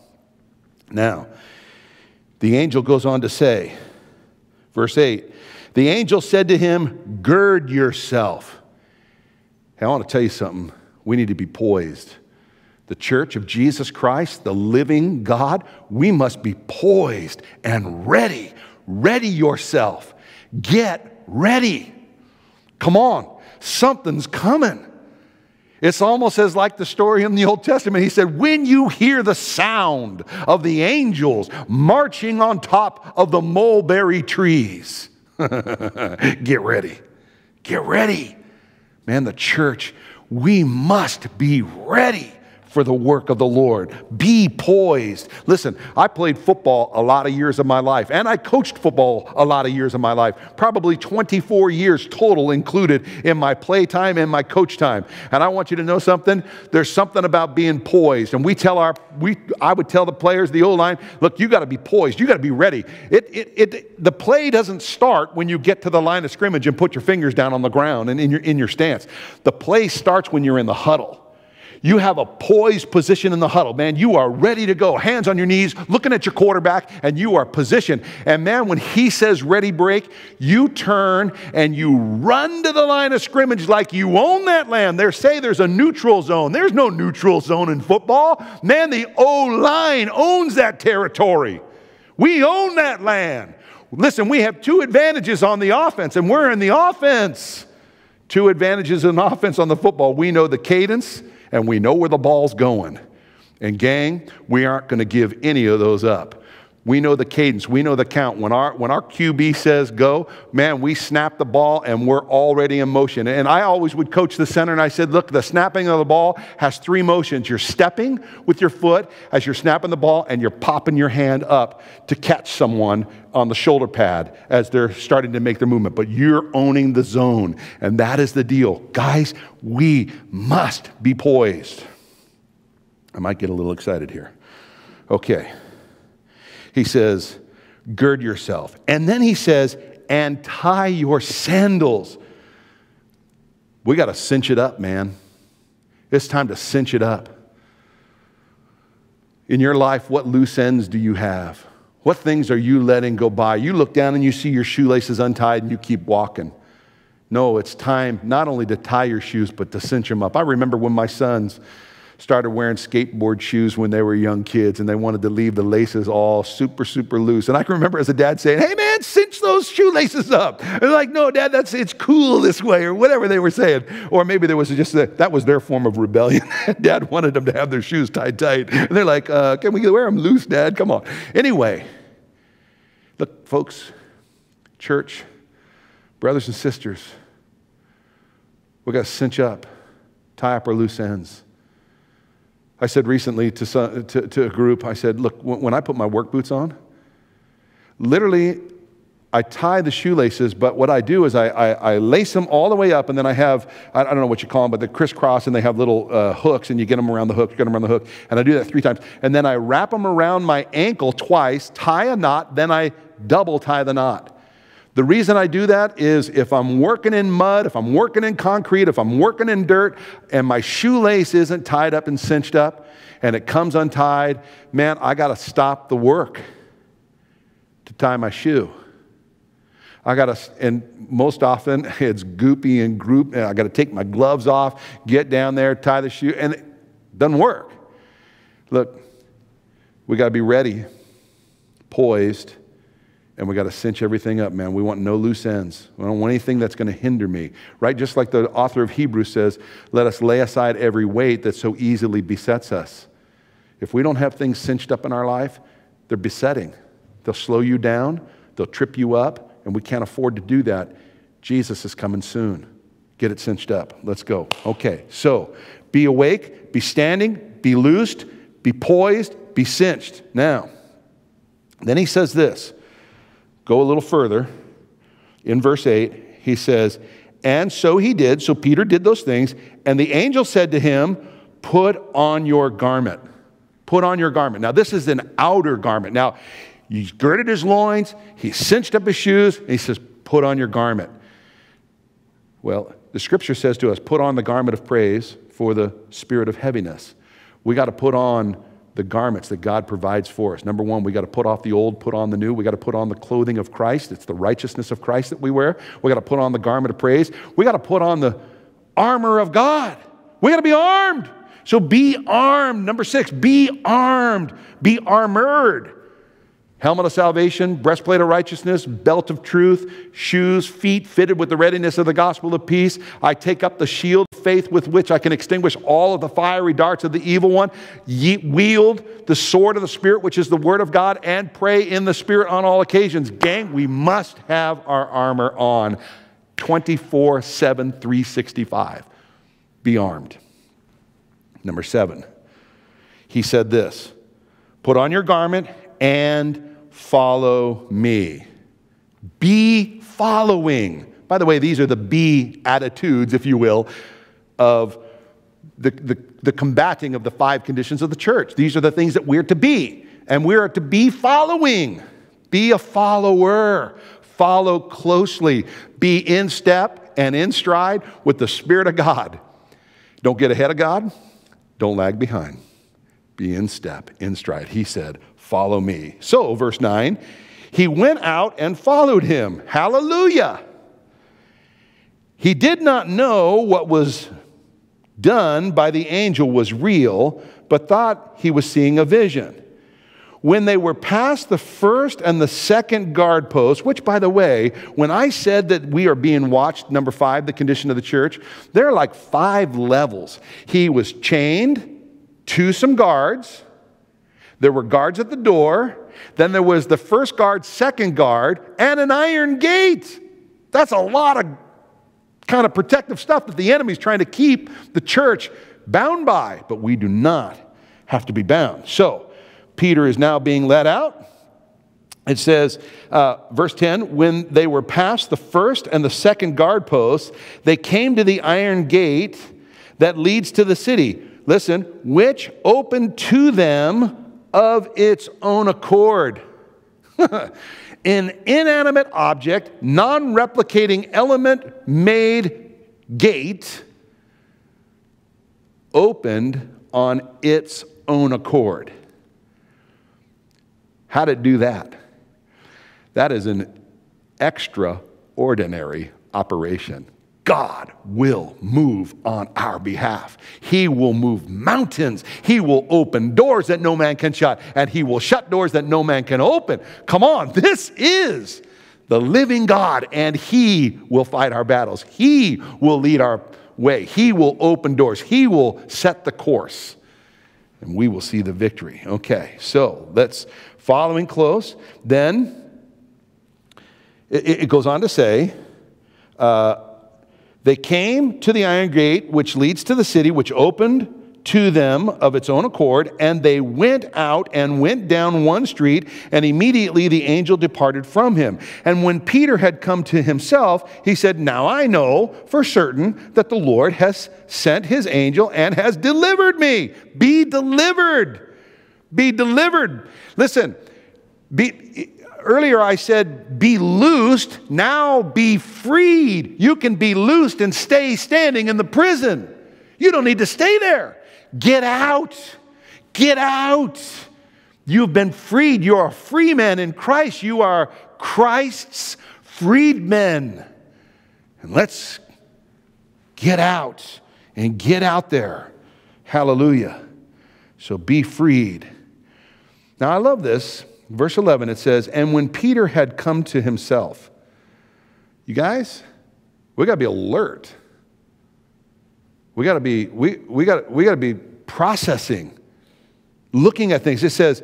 Now, the angel goes on to say, verse 8, the angel said to him, Gird yourself. Hey, I want to tell you something we need to be poised. The church of Jesus Christ, the living God, we must be poised and ready. Ready yourself. Get ready. Come on, something's coming. It's almost as like the story in the Old Testament. He said, When you hear the sound of the angels marching on top of the mulberry trees, *laughs* get ready. Get ready. Man, the church we must be ready for the work of the Lord. Be poised. Listen, I played football a lot of years of my life, and I coached football a lot of years of my life, probably 24 years total included in my play time and my coach time. And I want you to know something. There's something about being poised. And we tell our, we, I would tell the players, the old line, look, you got to be poised. You got to be ready. It, it, it, the play doesn't start when you get to the line of scrimmage and put your fingers down on the ground and in your, in your stance. The play starts when you're in the huddle. You have a poised position in the huddle, man. You are ready to go, hands on your knees, looking at your quarterback, and you are positioned. And man, when he says ready break, you turn and you run to the line of scrimmage like you own that land. They say there's a neutral zone. There's no neutral zone in football. Man, the O line owns that territory. We own that land. Listen, we have two advantages on the offense, and we're in the offense. Two advantages in offense on the football. We know the cadence and we know where the ball's going. And, gang, we aren't going to give any of those up. We know the cadence, we know the count. When our, when our QB says go, man, we snap the ball and we're already in motion. And I always would coach the center and I said, look, the snapping of the ball has three motions. You're stepping with your foot as you're snapping the ball and you're popping your hand up to catch someone on the shoulder pad as they're starting to make their movement. But you're owning the zone. And that is the deal. Guys, we must be poised. I might get a little excited here. Okay he says, Gird yourself. And then he says, And tie your sandals. We got to cinch it up, man. It's time to cinch it up. In your life, what loose ends do you have? What things are you letting go by? You look down and you see your shoelaces untied and you keep walking. No, it's time not only to tie your shoes, but to cinch them up. I remember when my sons, started wearing skateboard shoes when they were young kids and they wanted to leave the laces all super, super loose. And I can remember as a dad saying, Hey man, cinch those shoelaces up. And they're like, No, dad, that's it's cool this way, or whatever they were saying. Or maybe there was just a, that was their form of rebellion. *laughs* dad wanted them to have their shoes tied tight. And they're like, uh, Can we wear them loose, dad? Come on. Anyway, look, folks, church, brothers and sisters, we got to cinch up, tie up our loose ends. I said recently to, some, to, to, a group, I said, look, when I put my work boots on, literally, I tie the shoelaces, but what I do is I, I, I, lace them all the way up, and then I have, I, don't know what you call them, but they crisscross, and they have little uh, hooks, and you get them around the hook, you get them around the hook, and I do that three times. And then I wrap them around my ankle twice, tie a knot, then I double tie the knot. The reason I do that is if I'm working in mud, if I'm working in concrete, if I'm working in dirt, and my shoelace isn't tied up and cinched up, and it comes untied, man, I got to stop the work to tie my shoe. I got to, and most often *laughs* it's goopy and group. I got to take my gloves off, get down there, tie the shoe, and it doesn't work. Look, we got to be ready, poised, and we got to cinch everything up, man. We want no loose ends. We don't want anything that's going to hinder me, right? Just like the author of Hebrews says, let us lay aside every weight that so easily besets us. If we don't have things cinched up in our life, they're besetting. They'll slow you down, they'll trip you up, and we can't afford to do that. Jesus is coming soon. Get it cinched up. Let's go. Okay, so be awake, be standing, be loosed, be poised, be cinched. Now, then he says this. Go a little further. In verse 8, he says, And so he did. So Peter did those things. And the angel said to him, Put on your garment. Put on your garment. Now, this is an outer garment. Now, he's girded his loins, he cinched up his shoes, he says, Put on your garment. Well, the scripture says to us, Put on the garment of praise for the spirit of heaviness. We got to put on the garments that God provides for us. Number one, we got to put off the old, put on the new. We got to put on the clothing of Christ. It's the righteousness of Christ that we wear. We got to put on the garment of praise. We got to put on the armor of God. We got to be armed. So be armed. Number six, be armed, be armored. Helmet of salvation, breastplate of righteousness, belt of truth, shoes, feet fitted with the readiness of the gospel of peace. I take up the shield of faith with which I can extinguish all of the fiery darts of the evil one. Ye- wield the sword of the Spirit, which is the word of God, and pray in the Spirit on all occasions. Gang, we must have our armor on 24 7, 365. Be armed. Number seven, he said this Put on your garment and follow me. Be following. By the way, these are the be attitudes, if you will, of the, the, the, combating of the five conditions of the church. These are the things that we're to be, and we're to be following. Be a follower. Follow closely. Be in step and in stride with the Spirit of God. Don't get ahead of God. Don't lag behind. Be in step, in stride. He said, Follow me. So, verse 9, he went out and followed him. Hallelujah. He did not know what was done by the angel was real, but thought he was seeing a vision. When they were past the first and the second guard post, which, by the way, when I said that we are being watched, number five, the condition of the church, there are like five levels. He was chained to some guards. There were guards at the door. Then there was the first guard, second guard, and an iron gate. That's a lot of kind of protective stuff that the enemy's trying to keep the church bound by, but we do not have to be bound. So, Peter is now being let out. It says, uh, verse 10 when they were past the first and the second guard posts, they came to the iron gate that leads to the city. Listen, which opened to them of its own accord. *laughs* An inanimate object, non replicating element made gate opened on its own accord. How did it do that? That is an extraordinary operation. God will move on our behalf. He will move mountains. He will open doors that no man can shut, and He will shut doors that no man can open. Come on, *laughs* this is the living God, and He will fight our battles. He will lead our way. He will open doors. He will set the course, and we will see the victory. Okay, so let's following close. Then it, it goes on to say, uh, they came to the iron gate, which leads to the city, which opened to them of its own accord, and they went out and went down one street, and immediately the angel departed from him. And when Peter had come to himself, he said, Now I know for certain that the Lord has sent his angel and has delivered me. Be delivered. Be delivered. Listen, be, earlier I said, be loosed, now be freed. You can be loosed and stay standing in the prison. You don't need to stay there. Get out. Get out. You've been freed. You're a free man in Christ. You are Christ's freedmen. And let's get out and get out there. Hallelujah. So be freed. Now, I love this verse 11, it says, And when Peter had come to himself, you guys, we got to be alert. We got to be, we, we got we to be processing, looking at things. It says,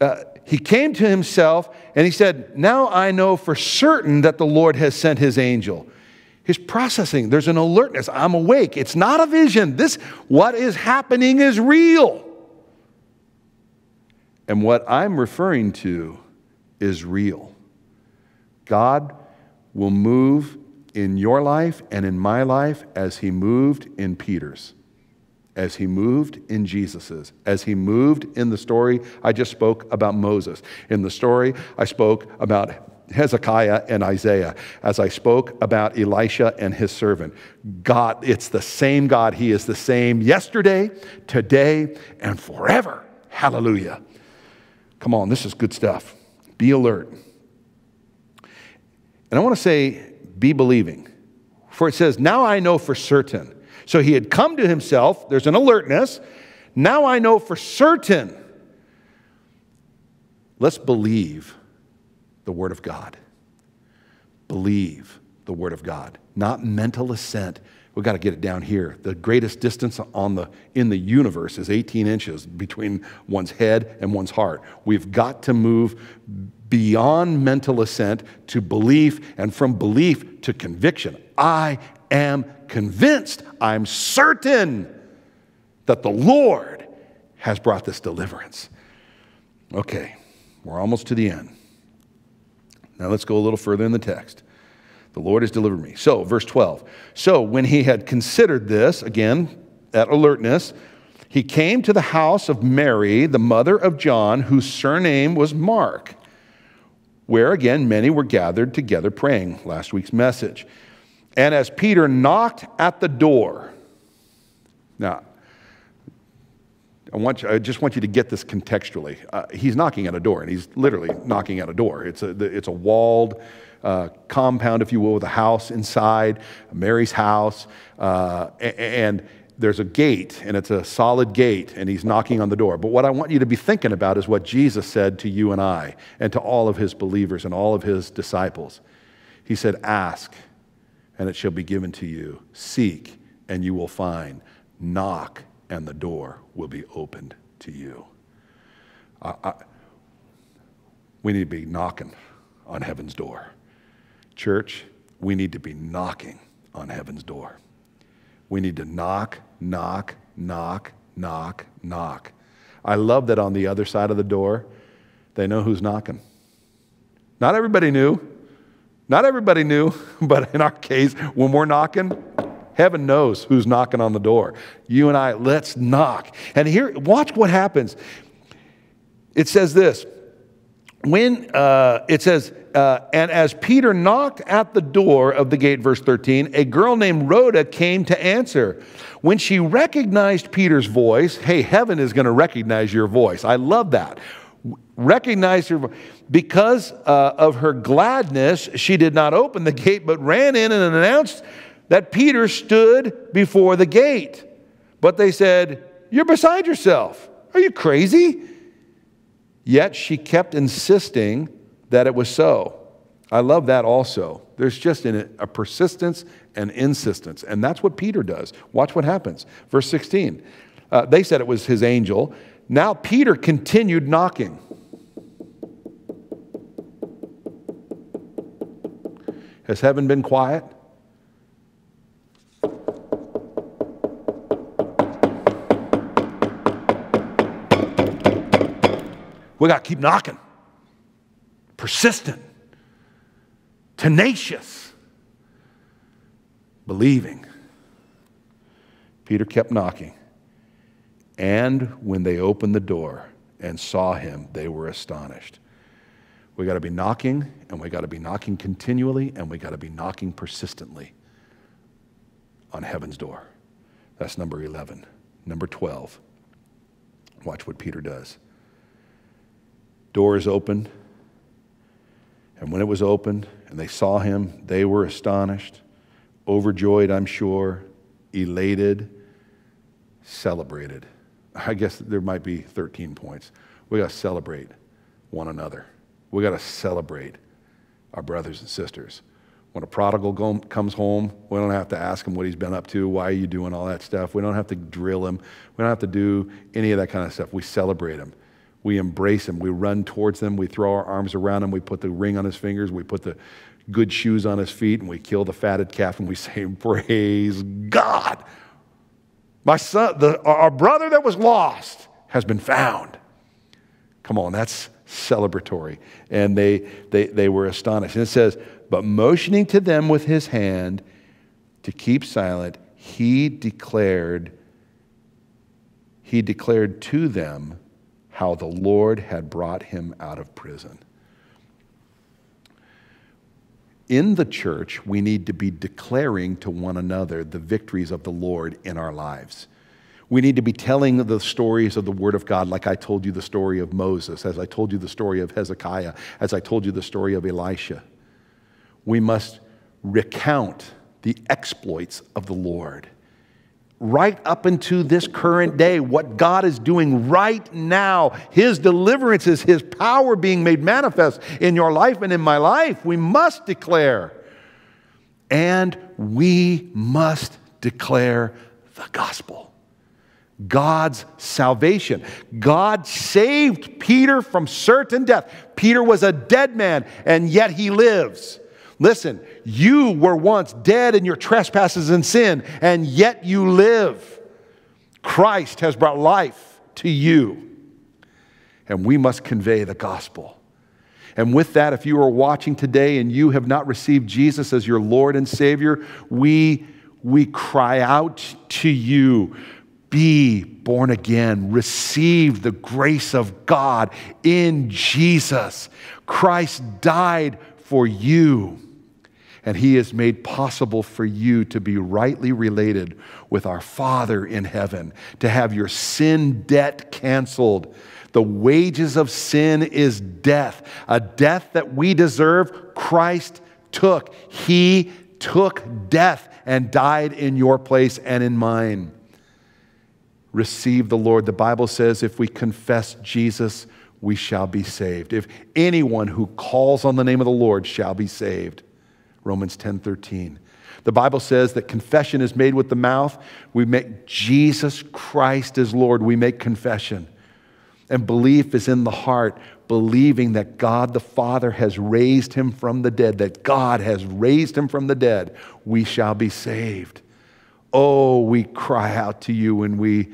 uh, he came to himself and he said, Now I know for certain that the Lord has sent his angel. He's processing, there's an alertness. I'm awake. It's not a vision. This, what is happening is real. And what I'm referring to is real. God will move in your life and in my life as he moved in Peter's as he moved in Jesus's, as he moved in the story I just spoke about Moses. In the story I spoke about Hezekiah and Isaiah, as I spoke about Elisha and his servant. God, it's the same God. He is the same yesterday, today, and forever. Hallelujah. Come on, this is good stuff. Be alert. And I want to say, be believing. For it says, Now I know for certain so he had come to himself. There's an alertness. Now I know for certain. Let's believe the Word of God. Believe the Word of God, not mental assent. We've got to get it down here. The greatest distance on the, in the universe is 18 inches between one's head and one's heart. We've got to move beyond mental assent to belief and from belief to conviction. I am convinced, I'm certain that the Lord has brought this deliverance. Okay, we're almost to the end. Now let's go a little further in the text. The Lord has delivered me. So, verse 12. So, when he had considered this, again, that alertness, he came to the house of Mary, the mother of John, whose surname was Mark, where again many were gathered together praying. Last week's message. And as Peter knocked at the door, now, I, want you, I just want you to get this contextually. Uh, he's knocking at a door, and he's literally knocking at a door. It's a, it's a walled uh, compound, if you will, with a house inside, Mary's house, uh, and there's a gate, and it's a solid gate, and he's knocking on the door. But what I want you to be thinking about is what Jesus said to you and I, and to all of his believers and all of his disciples. He said, Ask and it shall be given to you. Seek, and you will find. Knock, and the door will be opened to you. I, I, we need to be knocking on heaven's door. Church, we need to be knocking on heaven's door. We need to knock, knock, knock, knock, knock. I love that on the other side of the door, they know who's knocking. Not everybody knew. Not everybody knew, *laughs* but in our case, when we're knocking, heaven knows who's knocking on the door. You and I, let's knock. And here, watch what happens. It says this when uh, it says, uh, and as Peter knocked at the door of the gate, verse 13, a girl named Rhoda came to answer. When she recognized Peter's voice, hey, heaven is going to recognize your voice. I love that recognized her because uh, of her gladness she did not open the gate but ran in and announced that peter stood before the gate but they said you're beside yourself are you crazy yet she kept insisting that it was so. I love that also. There's just in it a persistence and insistence and that's what peter does. Watch what happens. Verse 16 uh, they said it was his angel. Now peter continued knocking. Has heaven been quiet? We got to keep knocking. Persistent, tenacious, believing. Peter kept knocking. And when they opened the door and saw him, they were astonished. We got to be knocking, and we got to be knocking continually, and we got to be knocking persistently on heaven's door. That's number 11. Number 12. Watch what Peter does. Door is opened, and when it was opened and they saw him, they were astonished, overjoyed, I'm sure, elated, celebrated. I guess there might be 13 points. We got to celebrate one another. We got to celebrate our brothers and sisters. When a prodigal go, comes home, we don't have to ask him what he's been up to, why are you doing all that stuff. We don't have to drill him. We don't have to do any of that kind of stuff. We celebrate him. We embrace him. We run towards him. We throw our arms around him. We put the ring on his fingers. We put the good shoes on his feet. And we kill the fatted calf and we say, *laughs* Praise God. My son, the, our brother that was lost has been found. Come on, that's celebratory. And they, they, they were astonished. And it says, But motioning to them with his hand to keep silent, he declared, he declared to them how the Lord had brought him out of prison. In the church, we need to be declaring to one another the victories of the Lord in our lives. We need to be telling the stories of the Word of God, like I told you the story of Moses, as I told you the story of Hezekiah, as I told you the story of Elisha. We must recount the exploits of the Lord right up into this current day, what God is doing right now, His deliverances, His power being made manifest in your life and in my life. We must declare. And we must declare the gospel. God's salvation. God saved Peter from certain death. Peter was a dead man, and yet he lives. Listen, you were once dead in your trespasses and sin, and yet you live. Christ has brought life to you. And we must convey the gospel. And with that, if you are watching today and you have not received Jesus as your Lord and Savior, we, we cry out to you be born again, receive the grace of God in Jesus. Christ died for you. And He has made possible for you to be rightly related with our Father in heaven, to have your sin debt canceled. The wages of sin is death, a death that we deserve, Christ took. He took death and died in your place and in mine. Receive the Lord. The Bible says if we confess Jesus, we shall be saved. If anyone who calls on the name of the Lord shall be saved. Romans 10 13. The Bible says that confession is made with the mouth. We make Jesus Christ as Lord. We make confession. And belief is in the heart, believing that God the Father has raised him from the dead, that God has raised him from the dead. We shall be saved. Oh, we cry out to you when we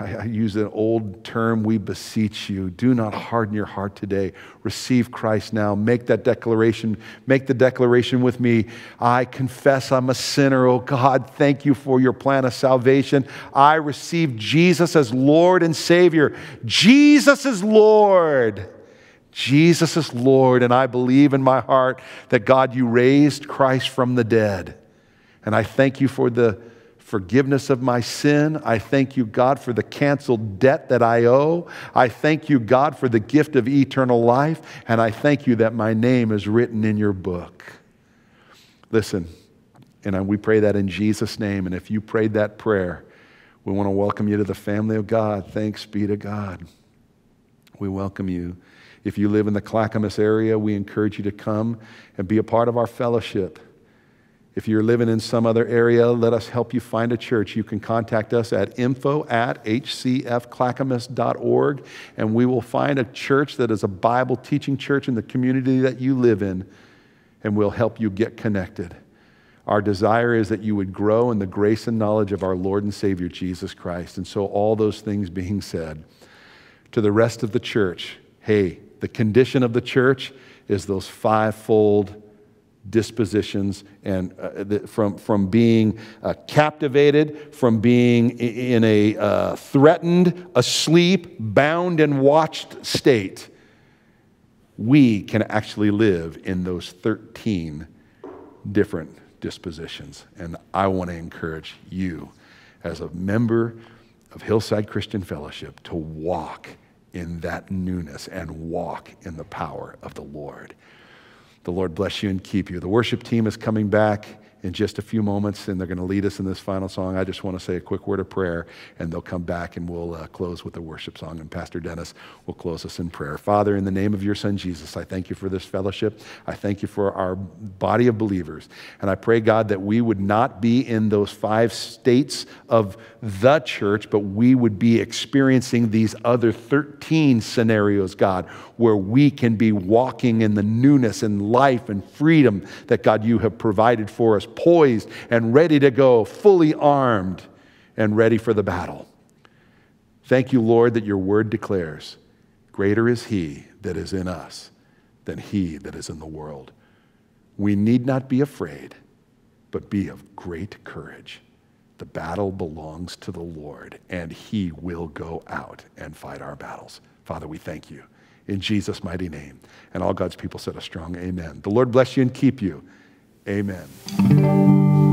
I use an old term, we beseech you. Do not harden your heart today. Receive Christ now. Make that declaration. Make the declaration with me. I confess I'm a sinner. Oh God, thank you for your plan of salvation. I receive Jesus as Lord and Savior. Jesus is Lord. Jesus is Lord. And I believe in my heart that God, you raised Christ from the dead. And I thank you for the forgiveness of my sin. I thank you, God, for the canceled debt that I owe. I thank you, God, for the gift of eternal life. And I thank you that my name is written in your book. Listen, and we pray that in Jesus' name. And if you prayed that prayer, we want to welcome you to the family of God. Thanks be to God. We welcome you. If you live in the Clackamas area, we encourage you to come and be a part of our fellowship. If you're living in some other area, let us help you find a church. You can contact us at info at hcfclackamas.org, and we will find a church that is a Bible teaching church in the community that you live in, and we'll help you get connected. Our desire is that you would grow in the grace and knowledge of our Lord and Savior, Jesus Christ. And so, all those things being said, to the rest of the church, hey, the condition of the church is those fivefold dispositions and uh, from, from being uh, captivated, from being in a uh, threatened, asleep, bound, and watched state, we can actually live in those 13 different dispositions. And I want to encourage you, as a member of Hillside Christian Fellowship, to walk in that newness and walk in the power of the Lord. The Lord bless you and keep you. The worship team is coming back in just a few moments, and they're going to lead us in this final song. I just want to say a quick word of prayer, and they'll come back and we'll uh, close with a worship song. And Pastor Dennis will close us in prayer. Father, in the name of your Son Jesus, I thank you for this fellowship. I thank you for our body of believers. And I pray, God, that we would not be in those five states of the church, but we would be experiencing these other 13 scenarios, God, where we can be walking in the newness and life and freedom that, God, you have provided for us, poised and ready to go, fully armed and ready for the battle. Thank you, Lord, that your word declares greater is he that is in us than he that is in the world. We need not be afraid, but be of great courage. The battle belongs to the Lord, and he will go out and fight our battles. Father, we thank you in Jesus' mighty name. And all God's people said a strong amen. The Lord bless you and keep you. Amen.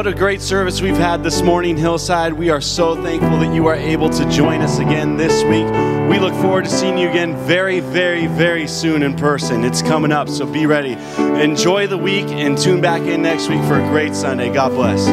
What a great service we've had this morning, Hillside. We are so thankful that you are able to join us again this week. We look forward to seeing you again very, very, very soon in person. It's coming up, so be ready. Enjoy the week and tune back in next week for a great Sunday. God bless.